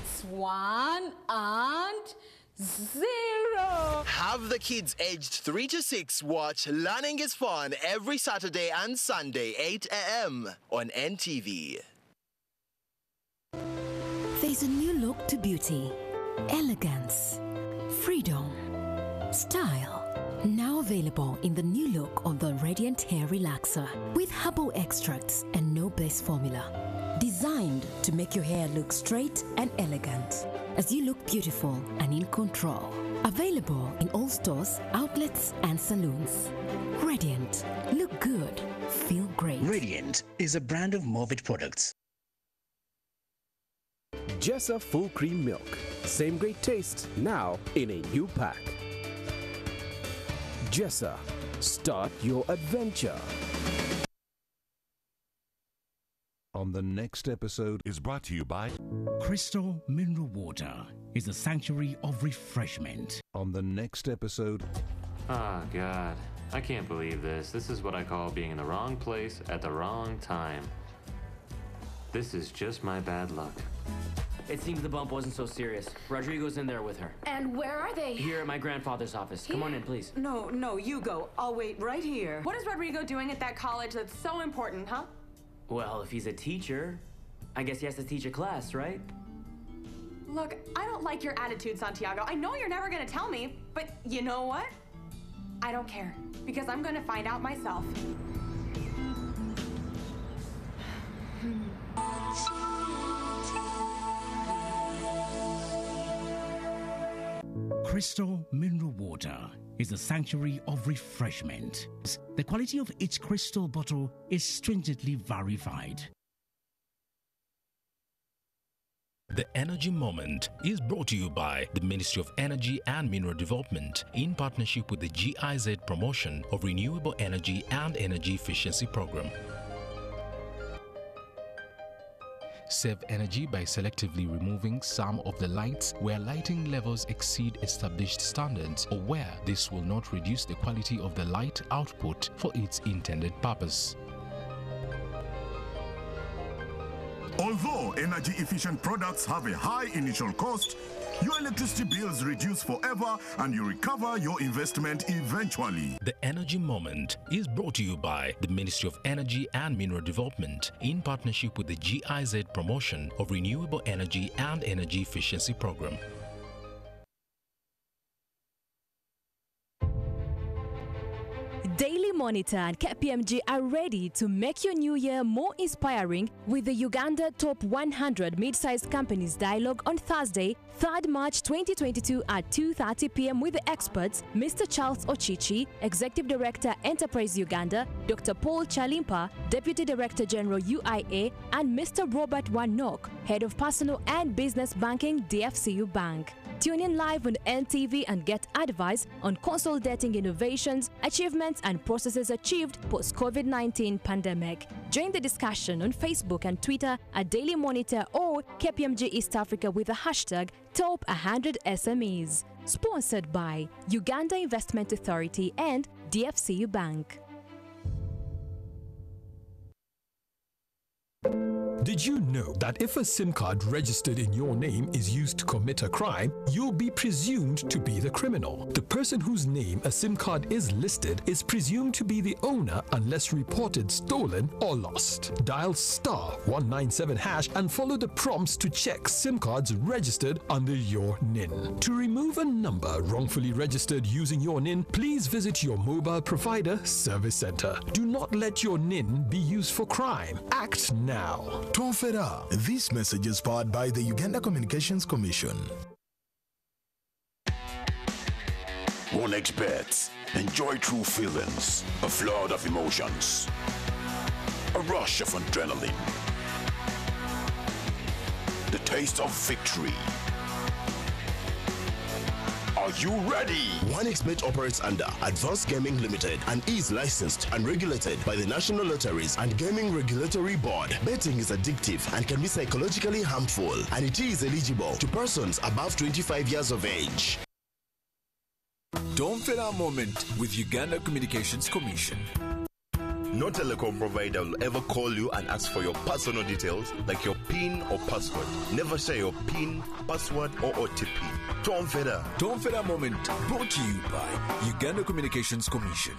It's one and zero. Have the kids aged 3 to 6 watch Learning is Fun every Saturday and Sunday, 8 a.m. on NTV. There's a new look to beauty, elegance, freedom, style. Now available in the new look of the Radiant Hair Relaxer with herbal extracts and no base formula. Designed to make your hair look straight and elegant as you look beautiful and in control. Available in all stores, outlets, and saloons. Radiant. Look good. Feel great. Radiant is a brand of Movit products. Jesa Full Cream Milk. Same great taste, now in a new pack. Jesa, start your adventure. On the next episode is brought to you by Crystal Mineral Water is a sanctuary of refreshment. On the next episode, Oh, God. I can't believe this. This is what I call being in the wrong place at the wrong time. This is just my bad luck. It seems the bump wasn't so serious. Rodrigo's in there with her. And where are they? Here at my grandfather's office. Come on in, please. No, no, you go. I'll wait right here. What is Rodrigo doing at that college that's so important, huh? Well, if he's a teacher, I guess he has to teach a class, right? Look, I don't like your attitude, Santiago. I know you're never gonna tell me, but you know what? I don't care, because I'm gonna find out myself. Hmm. Crystal Mineral Water is a sanctuary of refreshment. The quality of each crystal bottle is stringently verified. The Energy Moment is brought to you by the Ministry of Energy and Mineral Development in partnership with the GIZ promotion of renewable energy and energy efficiency program. Save energy by selectively removing some of the lights where lighting levels exceed established standards or where this will not reduce the quality of the light output for its intended purpose. Although energy efficient products have a high initial cost, your electricity bills reduce forever and you recover your investment eventually. The Energy Moment is brought to you by the Ministry of Energy and Mineral Development in partnership with the GIZ promotion of renewable energy and energy efficiency program. Monitor and KPMG are ready to make your new year more inspiring with the Uganda Top 100 Mid-Sized Companies Dialogue on Thursday, 3rd March 2022 at 2:30 p.m. with the experts Mr. Charles Ocici, Executive Director Enterprise Uganda, Dr. Paul Chalimpa, Deputy Director General UIA, and Mr. Robert Wanok, Head of Personal and Business Banking, DFCU Bank. Tune in live on NTV and get advice on consolidating innovations, achievements, and processes achieved post COVID 19 pandemic. Join the discussion on Facebook and Twitter at Daily Monitor or KPMG East Africa with the hashtag Top 100 SMEs. Sponsored by Uganda Investment Authority and DFCU Bank. Did you know that if a SIM card registered in your name is used to commit a crime, you'll be presumed to be the criminal? The person whose name a SIM card is listed is presumed to be the owner unless reported stolen or lost. Dial star 197 hash and follow the prompts to check SIM cards registered under your NIN. To remove a number wrongfully registered using your NIN, please visit your mobile provider service center. Do not let your NIN be used for crime. Act now. Tonfera. This message is powered by the Uganda Communications Commission. One experts enjoy true feelings, a flood of emotions, a rush of adrenaline, the taste of victory. Are you ready? OneXBet operates under Advanced Gaming Limited and is licensed and regulated by the National Lotteries and Gaming Regulatory Board. Betting is addictive and can be psychologically harmful, and it is eligible to persons above 25 years of age. Don't fail our moment with Uganda Communications Commission. No telecom provider will ever call you and ask for your personal details like your PIN or password. Never share your PIN, password, or OTP. Tonfera. Don't fail moment brought to you by Uganda Communications Commission.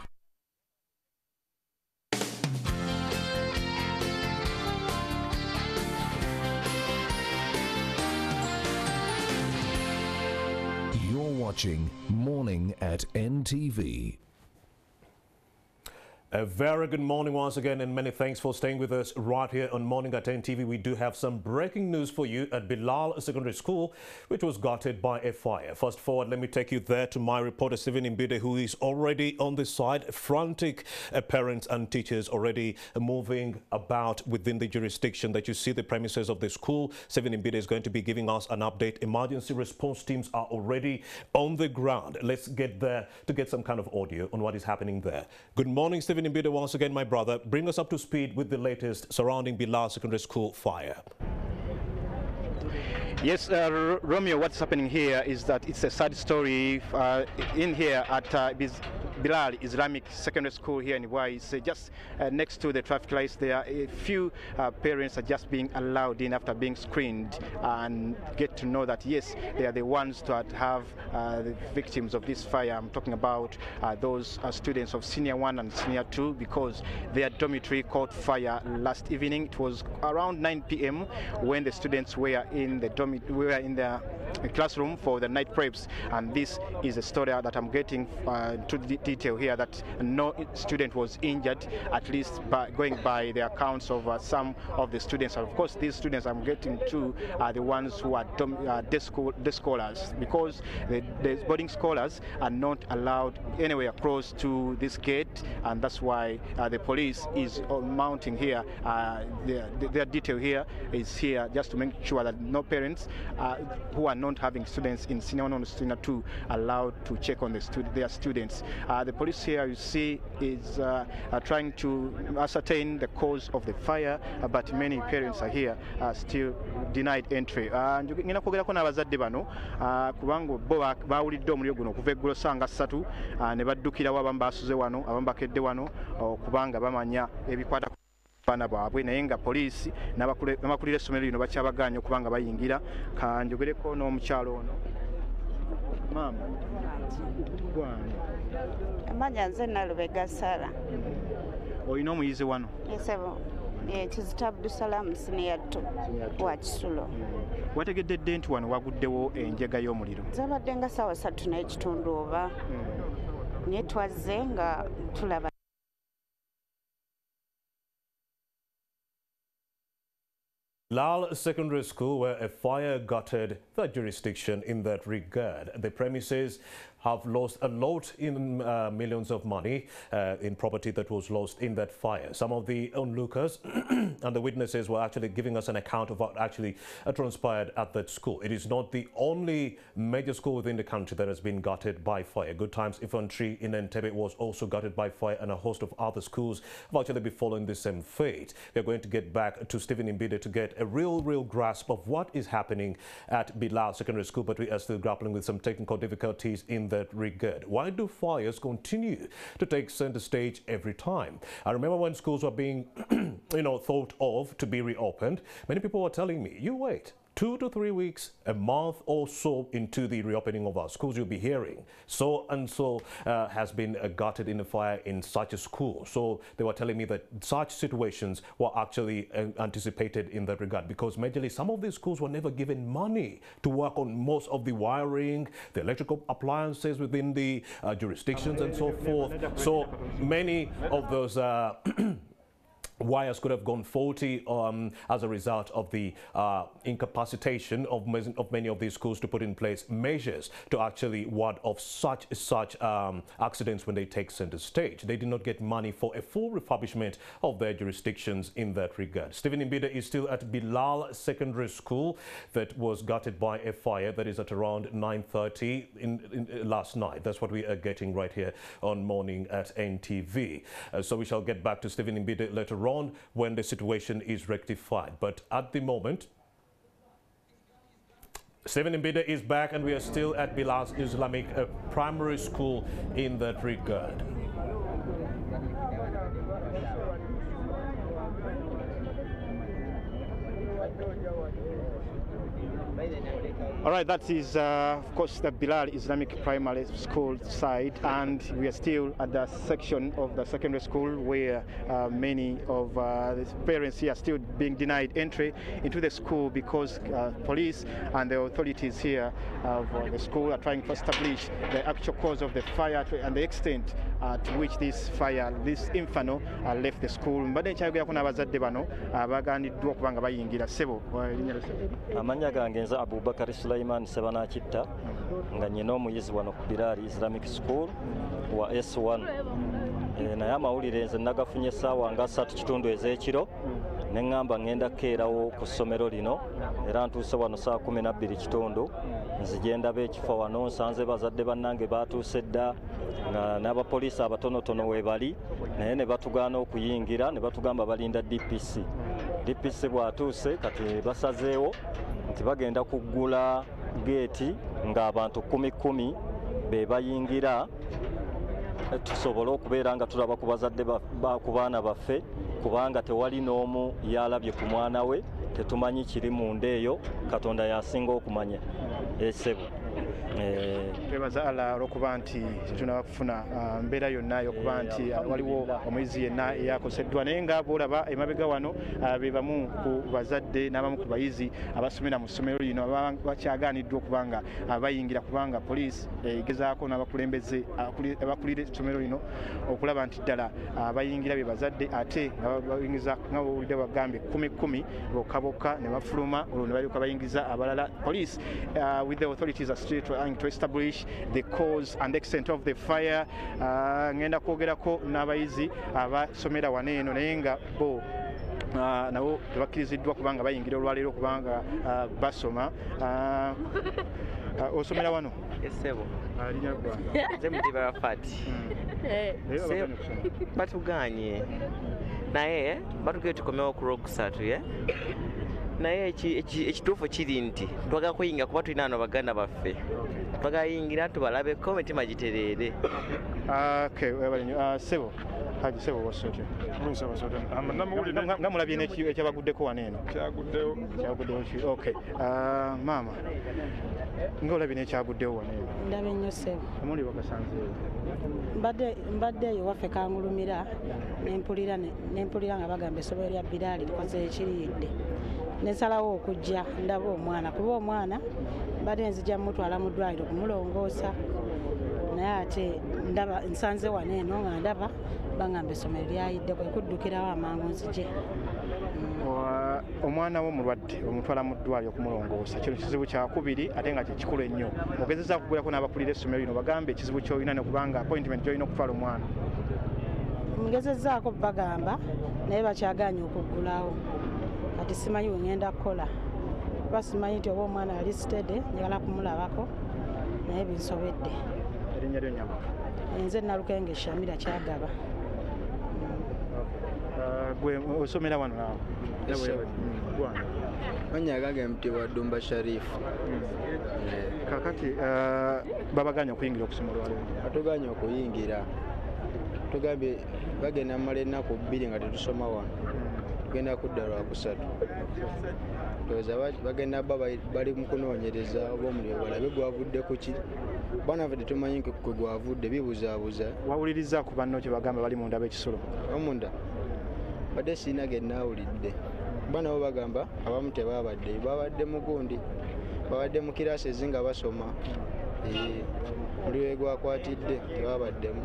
You're watching Morning at NTV. A very good morning once again, and many thanks for staying with us right here on Morning at NTV. We do have some breaking news for you at Bilal Secondary School, which was gutted by a fire. Fast forward, let me take you there to my reporter, Stephen Imbide, who is already on the side. Frantic uh, parents and teachers already moving about within the jurisdiction that you see the premises of the school. Stephen Imbide is going to be giving us an update. Emergency response teams are already on the ground. Let's get there to get some kind of audio on what is happening there. Good morning, Stephen. Stephen Imbide once again, my brother. Bring us up to speed with the latest surrounding Bilal Secondary School fire. Yes, uh, Romeo, what's happening here is that it's a sad story uh, in here at uh, Bilal Islamic Secondary School here in Wai. It's uh, just uh, next to the traffic lights there. Are a few uh, parents are just being allowed in after being screened and get to know that, yes, they are the ones that have the victims of this fire. I'm talking about those students of senior one and senior two because their dormitory caught fire last evening. It was around 9 p.m. when the students were in the we were in the classroom for the night preps and this is a story that I'm getting uh, to the detail here that no student was injured at least by going by the accounts of uh, some of the students and of course these students I'm getting to are the ones who are uh, day, school, day scholars because the, the boarding scholars are not allowed anywhere close to this gate and that's why uh, the police is mounting here their, their detail here is here just to make sure that no parents uh, who are not having students in senior one or senior two allowed to check on the stu their students. Uh, the police here, you see, is uh, trying to ascertain the cause of the fire, but many parents are here still denied entry. ngenda kwogerako n'abazadde bano kubanga bo bawulidde omuliro guno okuva eggulo sanga ssatu ne baddukirawo abamu basuze wano abamu bakedde wano kubanga bamanya ebikwata baana bwabwe naye nga poliisi n'abakulira essomero lino bakyabagaanya okuba nga bayingira kanjogereko n'omukyalo ono maama gwani amanya nze nalubega sara olina omuyizi wano? Esebo kizita abdusalaamu siniyatto wa kisulo. Wategedde dde nti wano waguddewo enjega y'omuliro? Zabadde nga saawa satu n'ekitundu oba. Naye twazze nga tulaba Lal Secondary School, where a fire gutted the jurisdiction in that regard. The premises have lost a lot in uh, millions of money uh, in property that was lost in that fire. Some of the onlookers and the witnesses were actually giving us an account of what actually uh, transpired at that school. It is not the only major school within the country that has been gutted by fire. Good Times Infantry in Entebbe was also gutted by fire and a host of other schools have actually been following the same fate. We're going to get back to Stephen Imbide to get a real, real grasp of what is happening at Bilal Secondary School, but we are still grappling with some technical difficulties in that regard. Why do fires continue to take center stage every time? I remember when schools were being, you know, thought of to be reopened, many people were telling me, you wait, two to three weeks, a month or so into the reopening of our schools, you'll be hearing so and so uh, has been uh, gutted in a fire in such a school. So they were telling me that such situations were actually uh, anticipated in that regard because majorly some of these schools were never given money to work on most of the wiring, the electrical appliances within the uh, jurisdictions and so forth. So many of those uh, wires could have gone faulty um, as a result of the uh, incapacitation of, of many of these schools to put in place measures to actually ward off such such um, accidents when they take center stage. They did not get money for a full refurbishment of their jurisdictions in that regard. Stephen Imbida is still at Bilal Secondary School that was gutted by a fire that is at around 9.30 in, in, last night. That's what we are getting right here on Morning at NTV. Uh, so we shall get back to Stephen Imbida later on when the situation is rectified. But at the moment, Stephen Imbida is back and we are still at Bilal Islamic uh, Primary School in that regard. All right, that is, uh, of course, the Bilal Islamic Primary School side, and we are still at the section of the secondary school where uh, many of uh, the parents here are still being denied entry into the school because uh, police and the authorities here of uh, the school are trying to establish the actual cause of the fire and the extent to which this fire, this inferno, uh, left the school. Nze abubakari sulaiman sebanakitta nga nyina omuyizi wano ku biraali islamic school wa s1 e, naye amawulire nze nagafunye essaawa nga ssatu kitundu ez'ekiro neŋŋamba ŋŋenda kukeerawo ku ssomero lino era ntuuse wano saa kumi nabbiri kitundu. Nzije ndaba ekifo wano nsanze bazadde bannange batuuse dda nga n'abapoliisi abatonotono we bali naye ne batugaana okuyingira ne batugamba balinda dpc dpc bw'atuuse kati basazeewo nti bagenda kuggula geeti ng'abantu kumi kumi be bayingira tusobole okubeera nga tulaba ku bazadde ku baana baffe kubanga tewali n'omu yalabye ku mwana we tetumanyi kiri munda eyo katonda yasinga okumanya esebo twebaza ala olwokuba nti tunaba kufuna mbeera yonna yokuba nti waliwo omuyizi yenna eyakoseddwa. Naye nga boolaba emabega wano be bamu ku bazadde n'abamu ku bayizi abasomera mu ssomero lino bakyagaaniddwa okuba nga bayingira kubanga poliisi egezaako n'abakulembeze abakulira essomero lino okulaba nti ddala bayingira be bazadde ate bayingiza nga bawulidde bagambye kumi kumi bokka bokka ne bafuluma olwo ne balyoka bayingiza abalala police uh, with the authorities still trying to establish the cause and extent of the fire. Uh, ngenda kwogerako n'abayizi abasomera wano eno naye nga bo Uh, nabo tebakkiriziddwa kubanga bayingira olwaleero kubanga uh, basoma. Osomera wano? Nze mudiba bafati batuganye naye batugee tukomewo ku lwokusatu ye naye ekituufu kiri nti twagala kuyingira kuba tulina ano baganda baffe. Twagala yingira tubalabeko mitima gitereere sebo. Haji sebo wasotya nga mulabye ekyabaguddeko wano eno? Kyaguddewo. Ok maama. Nga olabye nekyaguddewo wano eno? Ndaba ennyo sebo. Omuli bakasanzeewo mbadde eyo waffe kangulumira nempulira nempulira nga bagamba essomero lya biraali likoze ekiriyidde nensalawo okujja ndaba omwana. Kuba omwana mbadde nzija mutwala mu ddwaliro kumulongoosa. Naye ate ndaba nsanze wano eno nga ndaba bagamba essomero lyayidde kwe kuddukirawo amangu nzije. Omwana wo mulwadde omutwala mu ddwaliro okumulongoosa kino kizibu kyakubiri ate nga kyekikulu ennyo. Ogezeza kugulako n'abakulira essomero lino bagambe ekizibu kyolina nekubanga appointment gyolina okutwala omwana ngezezaako bagamba naye bakyaganya okuggulawo kati simanyi wengenda kukola. Kuba simanyi nti oba omwana ali sitede njagala kumulabako naye binsobedde. Erinnya lyo nyama. Nze nalukenge shamira kyagaba. Ah, gwe osomera wano naawe Essomero. gwana manya gange mutibwa dumba sharifu kakati ah, babaganya okuyingira okusoma olwaleero? Batuganya okuyingira. Tugambye bagenda mumala ennaku bbiri nga tetusoma wano tugenda kudda lwakusatu ndowooza ba- bagenda bba bali- mu kunoonyereza oba omuliro balabe gwavudde ku ki? Bana ffe tetumanyi kwe gwavudde bibuzaabuza. Wawuliriza ku banno kye bagamba bali munda b'ekisulo omunda badde siina ge naawulidde kuba nabo bagamba abamu tebabaddeyo babadde mu gundi babadde mu kiraasi ezi nga basoma muliro gwakwatidde tebabaddemu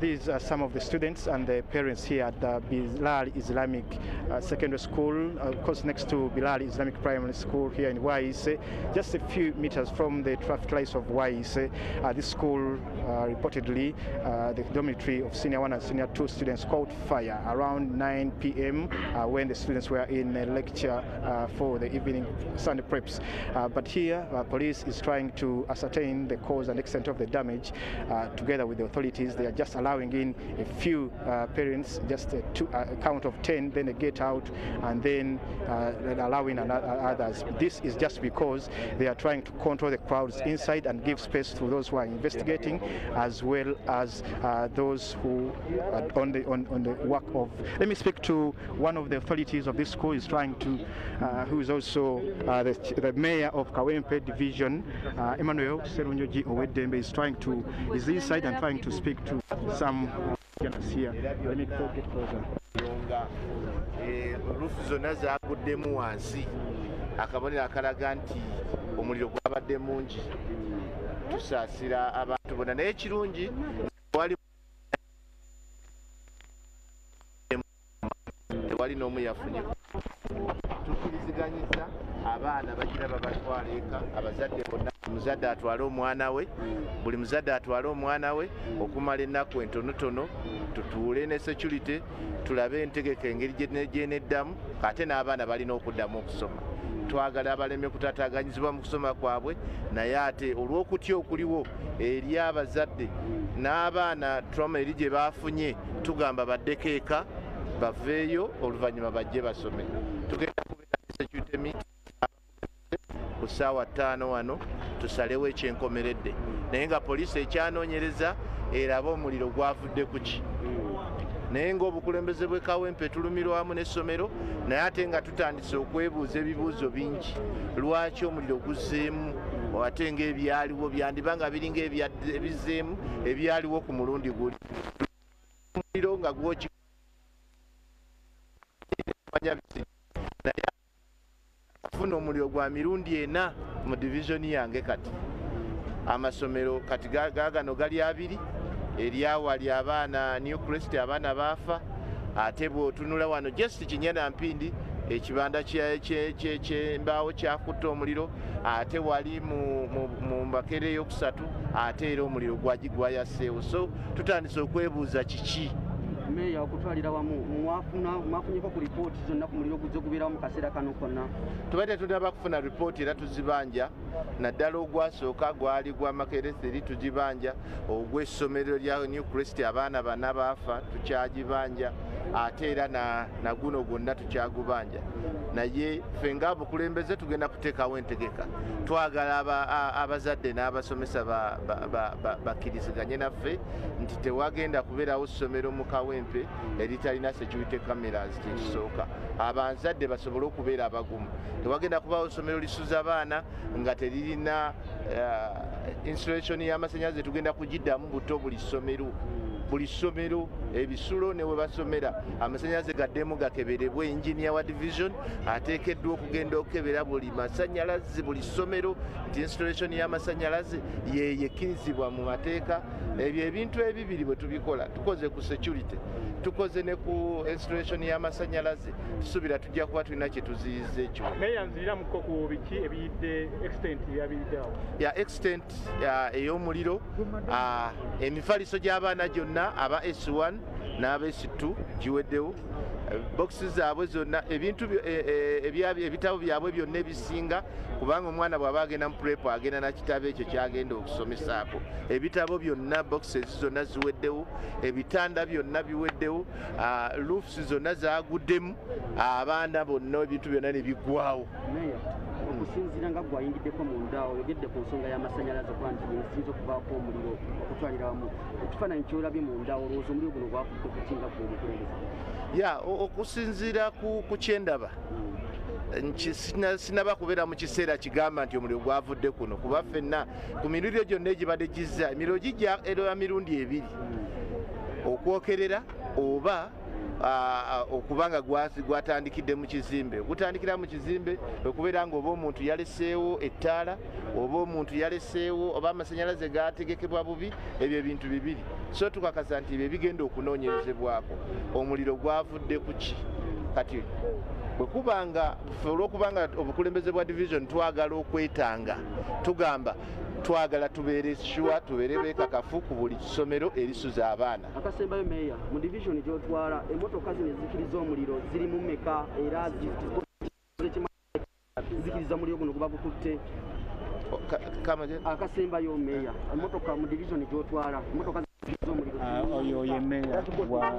these are some of the students and the parents here at the Bilal Islamic uh, Secondary School, uh, of course next to Bilal Islamic Primary School here in Bwaise, just a few meters from the traffic lights of Bwaise. Uh, this school uh, reportedly, uh, the dormitory of senior one and senior two students caught fire around 9 p.m. Uh, when the students were in a lecture uh, for the evening Sunday preps. Uh, but here, uh, police is trying to ascertain the cause and extent of the damage uh, together with the authorities. They are just allowing in a few uh, parents, just a, two, a count of 10, then they get out and then uh, allowing others. This is just because they are trying to control the crowds inside and give space to those who are investigating as well as uh, those who are on the, on, on the work of. Let me speak to one of the authorities of this school, is trying to, uh, who is also uh, the, the mayor of Kawempe division, uh, Emmanuel Serunjogi Owedembe, is trying to, is inside and trying to speak to some journalists here. Let me go get closer. nga eh, zonna zaguddemu wansi. Akabonero akalaga nti omuliro gwabadde mungi. Tusaasira abantu bonna. Naye ekirungi wali tewali n'omu yafunye. Tukkiriziganyizza abaana bagira babatwala eka abazadde bonna omuzadde atwale omwana we buli muzadde atwale omwana we okumala ennaku entonotono tutuule ne security tulabe entegeka engeri gye- gyeneddamu ate n'abaana balina okuddamu okusoma. Twagala abaleme kutataaganyizibwa mu kusoma kwabwe naye ate olw'okutya okuliwo eri abazadde n'abaana trauma eri gye bafunye tugamba baddeko eka baveeyo oluvannyuma bajje basome. Tugenda kubeera security meeting ku ssaawa ttaano wano tusalewo ekyenkomeredde. Naye nga poliisi ekyanoonyereza erabe omuliro gwavudde ku ki? Naye ng'obukulembeze bwe kawempe tulumirwa wamu n'essomero naye ate nga tutandise okwebuuza ebibuuzo bingi. Lwaki omuliro guzzeemu? Ate ng'ebyaliwo byandiba nga biringa ebizzeemu ebyaliwo ku mulundi guli. Omuliro nga gwoki manya bisi naye afuna omuliro gwa mirundi ena mu divisioni yange kati. Amasomero kati ga- gaagano gali abiri eryawali abaana new crest abaana baafa ate bw'otunula wano just kinyana mpindi ekibanda kye- kye- kye- kyembaawo kyakutte omuliro ate wali mu mbakere eyokusatu ate era omuliro gwagi gwayaseewo. So tutandise okwebuuza kiki meeya okutwalira wamu mwafuna mwafunyeko ku lipooti zonna ku muliro guzze gubeerawo mu kaseera kano konna. Tubadde tunaba kufuna ripooti era tuzibanja naddala ogwasooka gwali gwa makeretheri tugibanja ogw'essomero lya new crest abaana bana baafa tukyagibanja ate era na, na guno gwonna tukyagubanja. Naye ffe ngaabukulembeze tugenda kuteekawo entegeka twagala abazadde n'abasomesa ba- ba- ba- ba- bakkiriziganye naffe nti tewagenda kubeerawo ssomero mu kawempe eritalina security cameras kyekisooka abanzadde basobole okubeera abagumu. Tewagenda kubaawo ssomero lisuza abaana nga teririna uh, installation y'amasannyalaze tugenda kugiddamu buto buli ssomero buli ssomero ebisulo ne we basomera. Amasanyalaze gaddemu gakeberebwe engineer wa division ateekeddwa okugenda okukebera buli masanyalaze buli ssomero nti installation y'amasanyalaze yeyo ekkirizibwa mu mateeka. Ebyo ebintu ebibiri bwe tubikola tukoze ku security tukoze ne ku installation y'amasanyalaze tusuubira tujja kuba tulina kye tuziyiza ekyo. Meya nziriramuko ku biki ebiyidde extent yabiyiddeawo ya extent ya ey'omuliro ah, emifaliso gy'abaana gyonna aba s1 n'aba s2 giweddewo. Bokisi zaabwe zonna ebintu byo- e- e- ebya- ebitabo byabwe byonna ebisinga kubanga omwana bw'aba agenda mu purepo agenda na kitabo ekyo kyagenda okusomesaako ebitabo byonna boxes zonna ziweddewo ebitanda byonna biweddewo luufs zonna zaguddemu abaana bonna ebintu byonna ne biggwawo meya okusinziira nga gwayingiddeko munda oyogedde ku nsonga y'amasanyalaze kuba nti esinza okuvaako omuliro okutwalira wamu. Ekifaananyi kyolabye munda olowooza omuliro guno gwafudde kukinga ku omukulembeze? Ya okusinziira ku kyendaba. Sina- sinaba kubeera mu kiseera kigamba nti omuliro gwavudde kuno kuba ffenna ku mirundi gyonna egibadde gizza. Emiriro gijja era mirundi ebiri. Okwokerera oba okuba nga gwasi- gwatandikidde mu kizimbe. Okutandikira mu kizimbe okubeera nga oba omuntu yaleseewo ettaala oba omuntu yaleseewo oba amasanyalaze gategekebwa bubi ebyo ebintu bibiri. So tukakasa nti bye bigenda okunoonyerezebwako. Omuliro gwavudde ku ki? Kati bwe kubanga ffe olwokubanga obukulembeze bwa division twagala okwetanga tugamba twagala tubeere sure tubeere beekakafu ku buli ssomero erisuza abaana. Akasembayo meya mu divisioni gyotwala emotoka zino ezikiriza omuliro ziri mu meka era zi- zikiriza omuliro guno guba gukutte. Akasembayo meya emotoka mu divisioni gyotwala emotoka oyo ye meya wa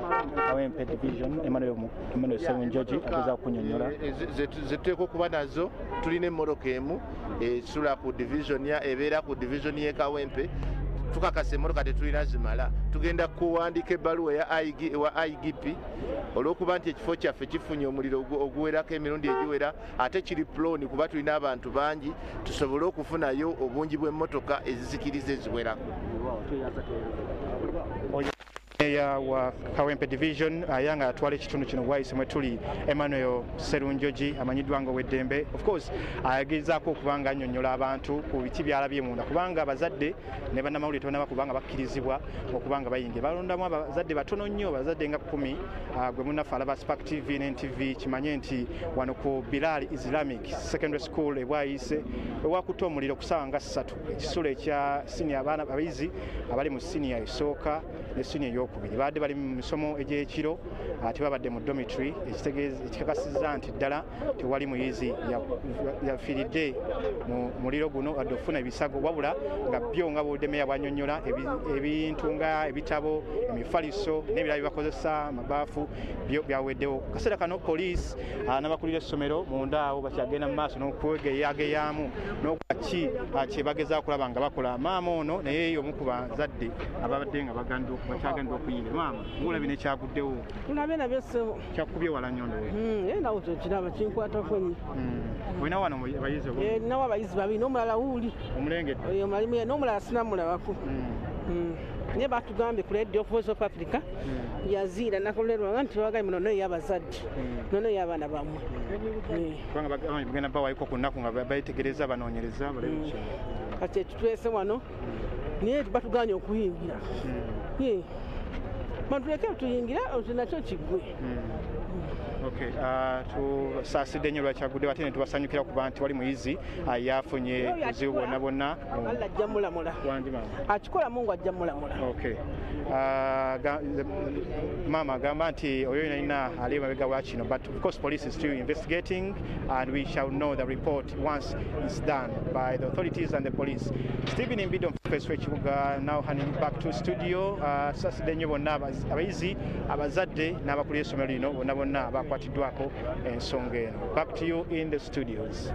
kawempe division emmanuel emmanuel serunjogi ageza kunyonyola. Eh, ze- ze- zetuteeka okuba nazo tulina emmotoka emu esula ku division ya ebeera ku division y'e kawempe tukakasa emmotoka tetulina zimala. Tugenda kuwandiika ebbaluwa eya IG ewa igp olw'okuba nti ekifo kyaffe kifunye omuliro ogu- oguwerako emirundi egiwera ate kiri ploni kuba tulina abantu bangi tusobole okufunayo obungi bw'emmotoka ezizikiriza eziwerako meya wa kawempe division ayanga atwala ekitundu kino gwayise mwe tuli emmanuel serunjogi amanyiddwa nga ow'eddembe. Of course agezaako okuba nga annyonnyola abantu ku biki byalabye munda. Kubanga abazadde ne bannamawulire tebannaba kuba nga bakkirizibwa okuba nga bayingira. Balondamu abazadde batono nnyo abazadde nga kumi ah, gwe munnaffe alaba spark tv ne ntv kimanye nti wano ku bilal islamic secondary school ebwayise ewakutte omuliro ku ssaawa nga ssatu. Ekisulo ekya abaana abayizi abali mu siniya esooka ne siniya eyokubiri baadde bali mu misomo egy'ekiro ate babadde mu ekitegeeza- ekikakasizza nti ddala tewali muyizi. Ya- yafiiridde mu muliro guno wadde okufuna ebisago wabula nga byo nga bwodde meya bwannyonnyola ebi- ebintu nga ebitabo emifaliso n'ebirala bye bakozesa amabaafu byo byaweddewo. Kaseera kano poliisi ah, n'abakulira essomero munda awo bakyagenda mu maaso n'okwegeyageyamu n'okwaki kye bagezaako kulaba nga bakola. Maama ono naye omu ku bazadde ababadde nga baganda okuyingira maama ngulabye nekyaguddewo tulabye nabyo ssebo. Kyakubye wala nnyo ndowooza ye nawe kyokiraba kinkwatafonyi olina wano abayizi obo nawo abayizi babiri n'omulala wuuli. Omulengedde n'omulala sinamulabako Mm. naye batugambye ku radio voice of africa. Yaziira nakolerwanga nti tebagaye muno noyo y'abazadde. Nono y'abaana bammwe. Eh. kubanga bag- bagenda bawayiko ku nnaku nga betegereza banoonyereza kati ekitwese wano naye batuganye okuyingira matuletea tuingira utinacho chigwe mm. Okay, ah, tusaasidde nnyo lwakyaguddewo ate ne tubasanyukira kuba nti wali muyizi ah, yafunye buzibu bwonna bwonna alla ajja mulamula akikolamu ngo ajja mulamula Okay. Maama agamba nti oyo yonalina ali mabega wa kino but of course police is still investigating and we shall know the report once it's done by the authorities and the police. Stephen imbido ekibuga now handing back to studio tusaasidde nnyo bonna abayizi abazadde n'abakulira essomero lino bonna bonna abakola akwatiddwako ensonga eno. Back to you in the studios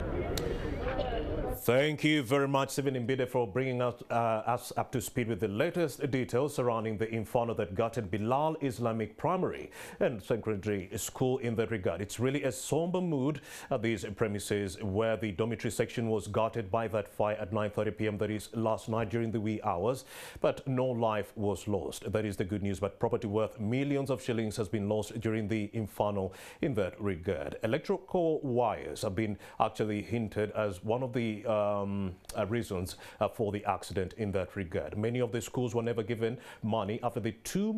Thank you very much, Stephen Imbide, for bringing us, uh, us up to speed with the latest details surrounding the inferno that gutted Bilal Islamic Primary and Secondary School in that regard. It's really a somber mood at these premises where the dormitory section was gutted by that fire at 9.30 p.m. that is last night during the wee hours, but no life was lost. That is the good news, but property worth millions of shillings has been lost during the inferno in that regard. Electrical wires have been actually hinted as one of the um, uh, reasons uh, for the accident in that regard. Many of the schools were never given money after the two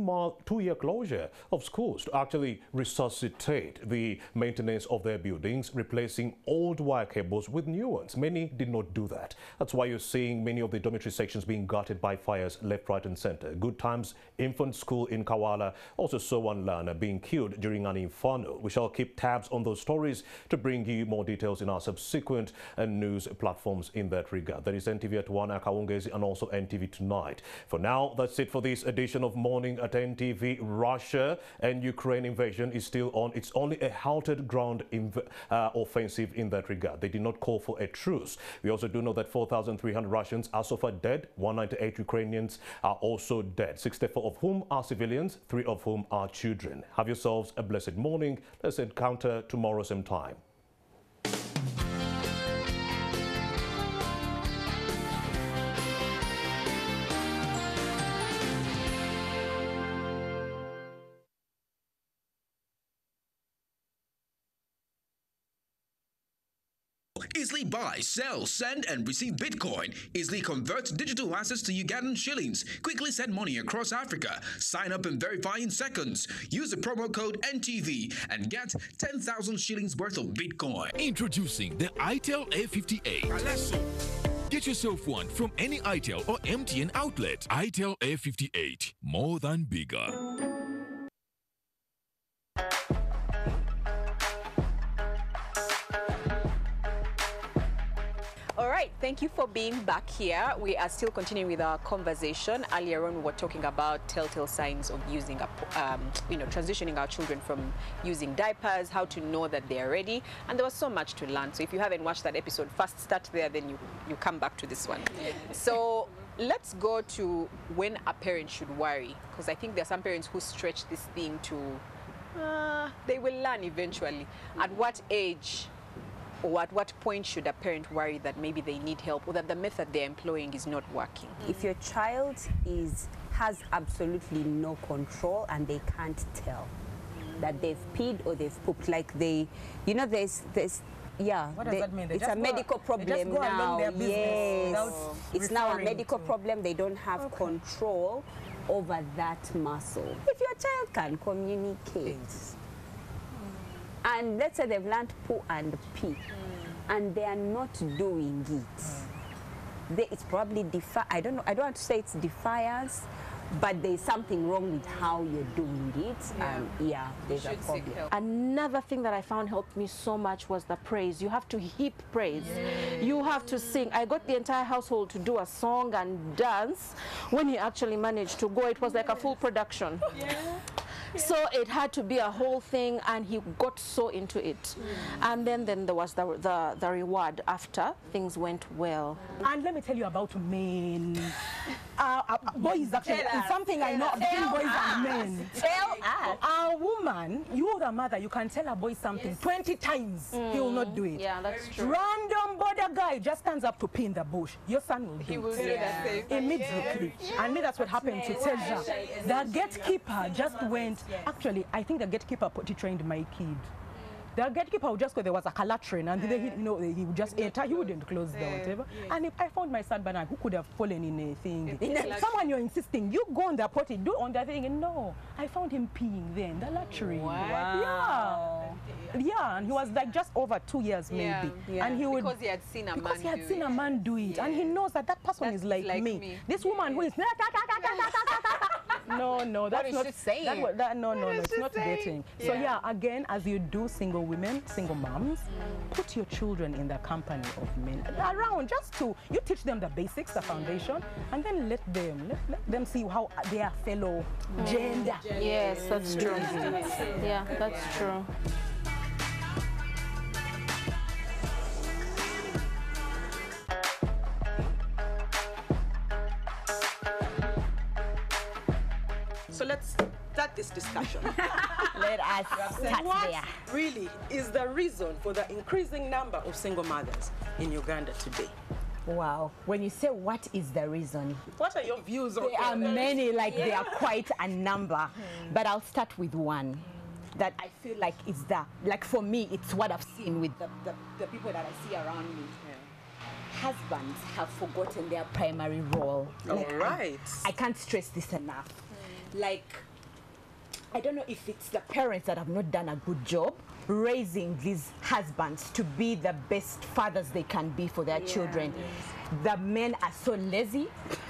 two-year closure of schools to actually resuscitate the maintenance of their buildings, replacing old wire cables with new ones. Many did not do that. That's why you're seeing many of the dormitory sections being gutted by fires left, right and center. Good Times Infant School in Kawala also saw one learner being killed during an inferno. We shall keep tabs on those stories to bring you more details in our subsequent uh, news platforms in that regard. That is NTV at 1 Akawungezi and also NTV Tonight. For now, that's it for this edition of Morning at NTV. Russia and Ukraine invasion is still on. It's only a halted ground uh, offensive in that regard. They did not call for a truce. We also do know that 4,300 Russians are so far dead. 198 Ukrainians are also dead. 64 of whom are civilians, three of whom are children. Have yourselves a blessed morning. Let's encounter tomorrow same time. Easily buy, sell, send, and receive Bitcoin. Easily convert digital assets to Ugandan shillings. Quickly send money across Africa. Sign up and verify in seconds. Use the promo code NTV and get 10,000 shillings worth of Bitcoin. Introducing the ITEL A58. Get yourself one from any ITEL or MTN outlet. ITEL A58. More than bigger. Right, thank you for being back here. We are still continuing with our conversation. Earlier on, we were talking about telltale signs of using, a, um, you know, transitioning our children from using diapers, how to know that they are ready, and there was so much to learn. So if you haven't watched that episode, first start there, then you you come back to this one. So let's go to when a parent should worry, because I think there are some parents who stretch this thing to, uh, they will learn eventually. At what age? Or at what point should a parent worry that maybe they need help or that the method they're employing is not working? If your child is has absolutely no control and they can't tell that they've peed or they've pooped, like they, you know, there's there's yeah, What does they- that mean? They it's just a go- medical they problem just go along now. their yes, it's now a referring medical problem. They don't have control over that muscle. If your child can communicate, and let's say they've learned poo and pee, and they are not doing it, they, it's probably defi- I don't know. I don't want to say it's defiance. But there's something wrong with how you're doing it, and yeah, um, there's a problem. Another thing that I found helped me so much was the praise. You have to heap praise. You have to sing. I got the entire household to do a song and dance. When he actually managed to go, it was like a full production. So it had to be a whole thing, and he got so into it. And then, then there was the, the, the reward after things went well. And let me tell you about men. Uh, uh, boys, actually, Tell it's us, something I know us, between boys us, and men. tell us. A woman, you the mother, you can tell a boy something 20 times, he will not do it. Yeah, that's true. Random border guy just stands up to pee in the bush. Your son will do He it. will do the same thing. Immediately. And me, that's what happened to Teja. The gatekeeper just went, actually, I think the gatekeeper potty trained my kid. The gatekeeper would just go, there was a calatrin, and then he, you know, he would just enter, he wouldn't close the whatever. And if I found my son Bernard, who could have fallen in a thing. In a someone you're insisting, you go on the potty, do on the thing. No, I found him peeing then, the latrine. Wow. Yeah. Yeah, and he was like just over two years Yeah, maybe. yeah. And he would Because he had seen a because man he had do seen it. a man do it, and he knows that that person is like, like me. me. This woman who is no, no, that's not saying? That, that, no, no, no, it's not saying? getting. So Yeah. yeah, again, as you do single women, single moms, put your children in the company of men around just to, you teach them the basics, the foundation, and then let them, let, let them see how their fellow gender. Yes, that's true. yeah, that's true. So let's start this discussion. Start what there. really is the reason for the increasing number of single mothers in Uganda today? Wow. When you say what is the reason, What are your views on there are many, like there are quite a number. Hmm. But I'll start with one that I feel like is the, like for me, it's what I've seen with the, the, the people that I see around me. Husbands have forgotten their primary role. All Like, right. I, can't stress this enough. Hmm. Like, I don't know if it's the parents that have not done a good job raising these husbands to be the best fathers they can be for their children. The men are so lazy.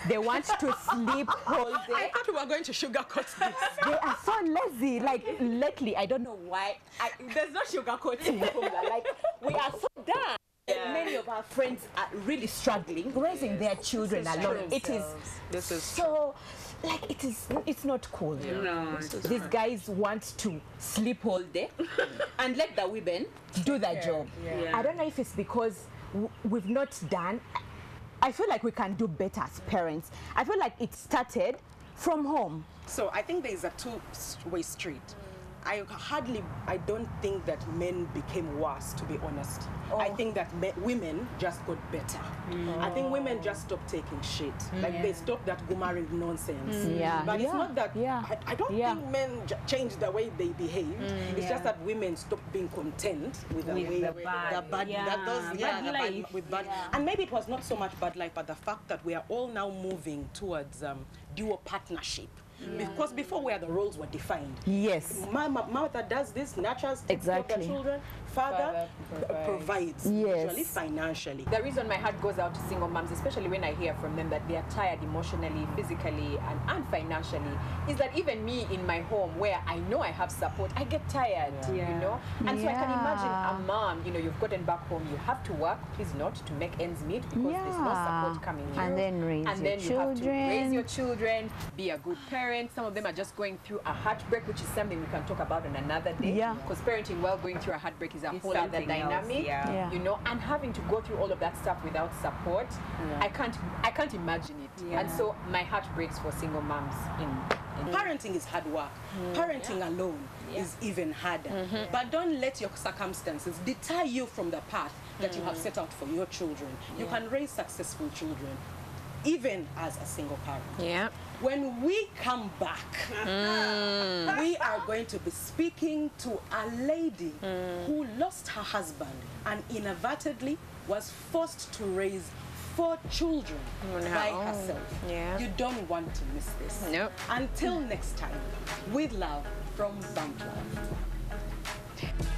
They want to sleep all day. I thought we were going to sugarcoat this. They are so lazy. Like lately, I don't know why. I, there's no sugarcoating. Like we are so done. Many of our friends are really struggling raising their children alone. It is This is so like it is it's not cool. Yeah. No, This These guys want to sleep all day and let the women do their job. Yeah. I don't know if it's because we've not done I feel like we can do better as parents. I feel like it started from home. So I think there is a two-way street. I hardly, I don't think that men became worse, to be honest. I think that me, women just got better. I think women just stopped taking shit. Like they stopped that gummering nonsense. Mm. Yeah. But it's not that, I, I don't Yeah. think men j- changed the way they behaved. Mm. It's Yeah. just that women stopped being content with the With way, the bad. the bad, Yeah. that yeah, Bad life. with bad. And maybe it was not so much bad life, but the fact that we are all now moving towards um, dual partnership. Yeah. Because before where the roles were defined. Yes. Mama, mother does this, nurtures, takes care of Exactly. the children. Father, provides, Yes. usually financially. The reason my heart goes out to single moms, especially when I hear from them that they are tired emotionally, physically, and, and financially, is that even me in my home where I know I have support, I get tired, you know? And so I can imagine a mom, you know, you've gotten back home, you have to work, please not, to make ends meet because there's no support coming in. And then raise And your then you have to raise your children, be a good parent. Some of them are just going through a heartbreak, which is something we can talk about on another day. Yeah. Because parenting while going through a heartbreak is a It's whole other dynamic. yeah. Yeah. You know, and having to go through all of that stuff without support, I can't I can't imagine it. And so my heart breaks for single moms in, in mm. Parenting is hard work. Mm. Parenting alone is even harder. Mm-hmm. But don't let your circumstances deter you from the path that you have mm. set out for your children. You can raise successful children, even as a single parent. Yeah. When we come back, Mm. we are going to be speaking to a lady who lost her husband and inadvertently was forced to raise four children her by herself. Yeah. You don't want to miss this. Nope. Until next time, with love from Bump Love.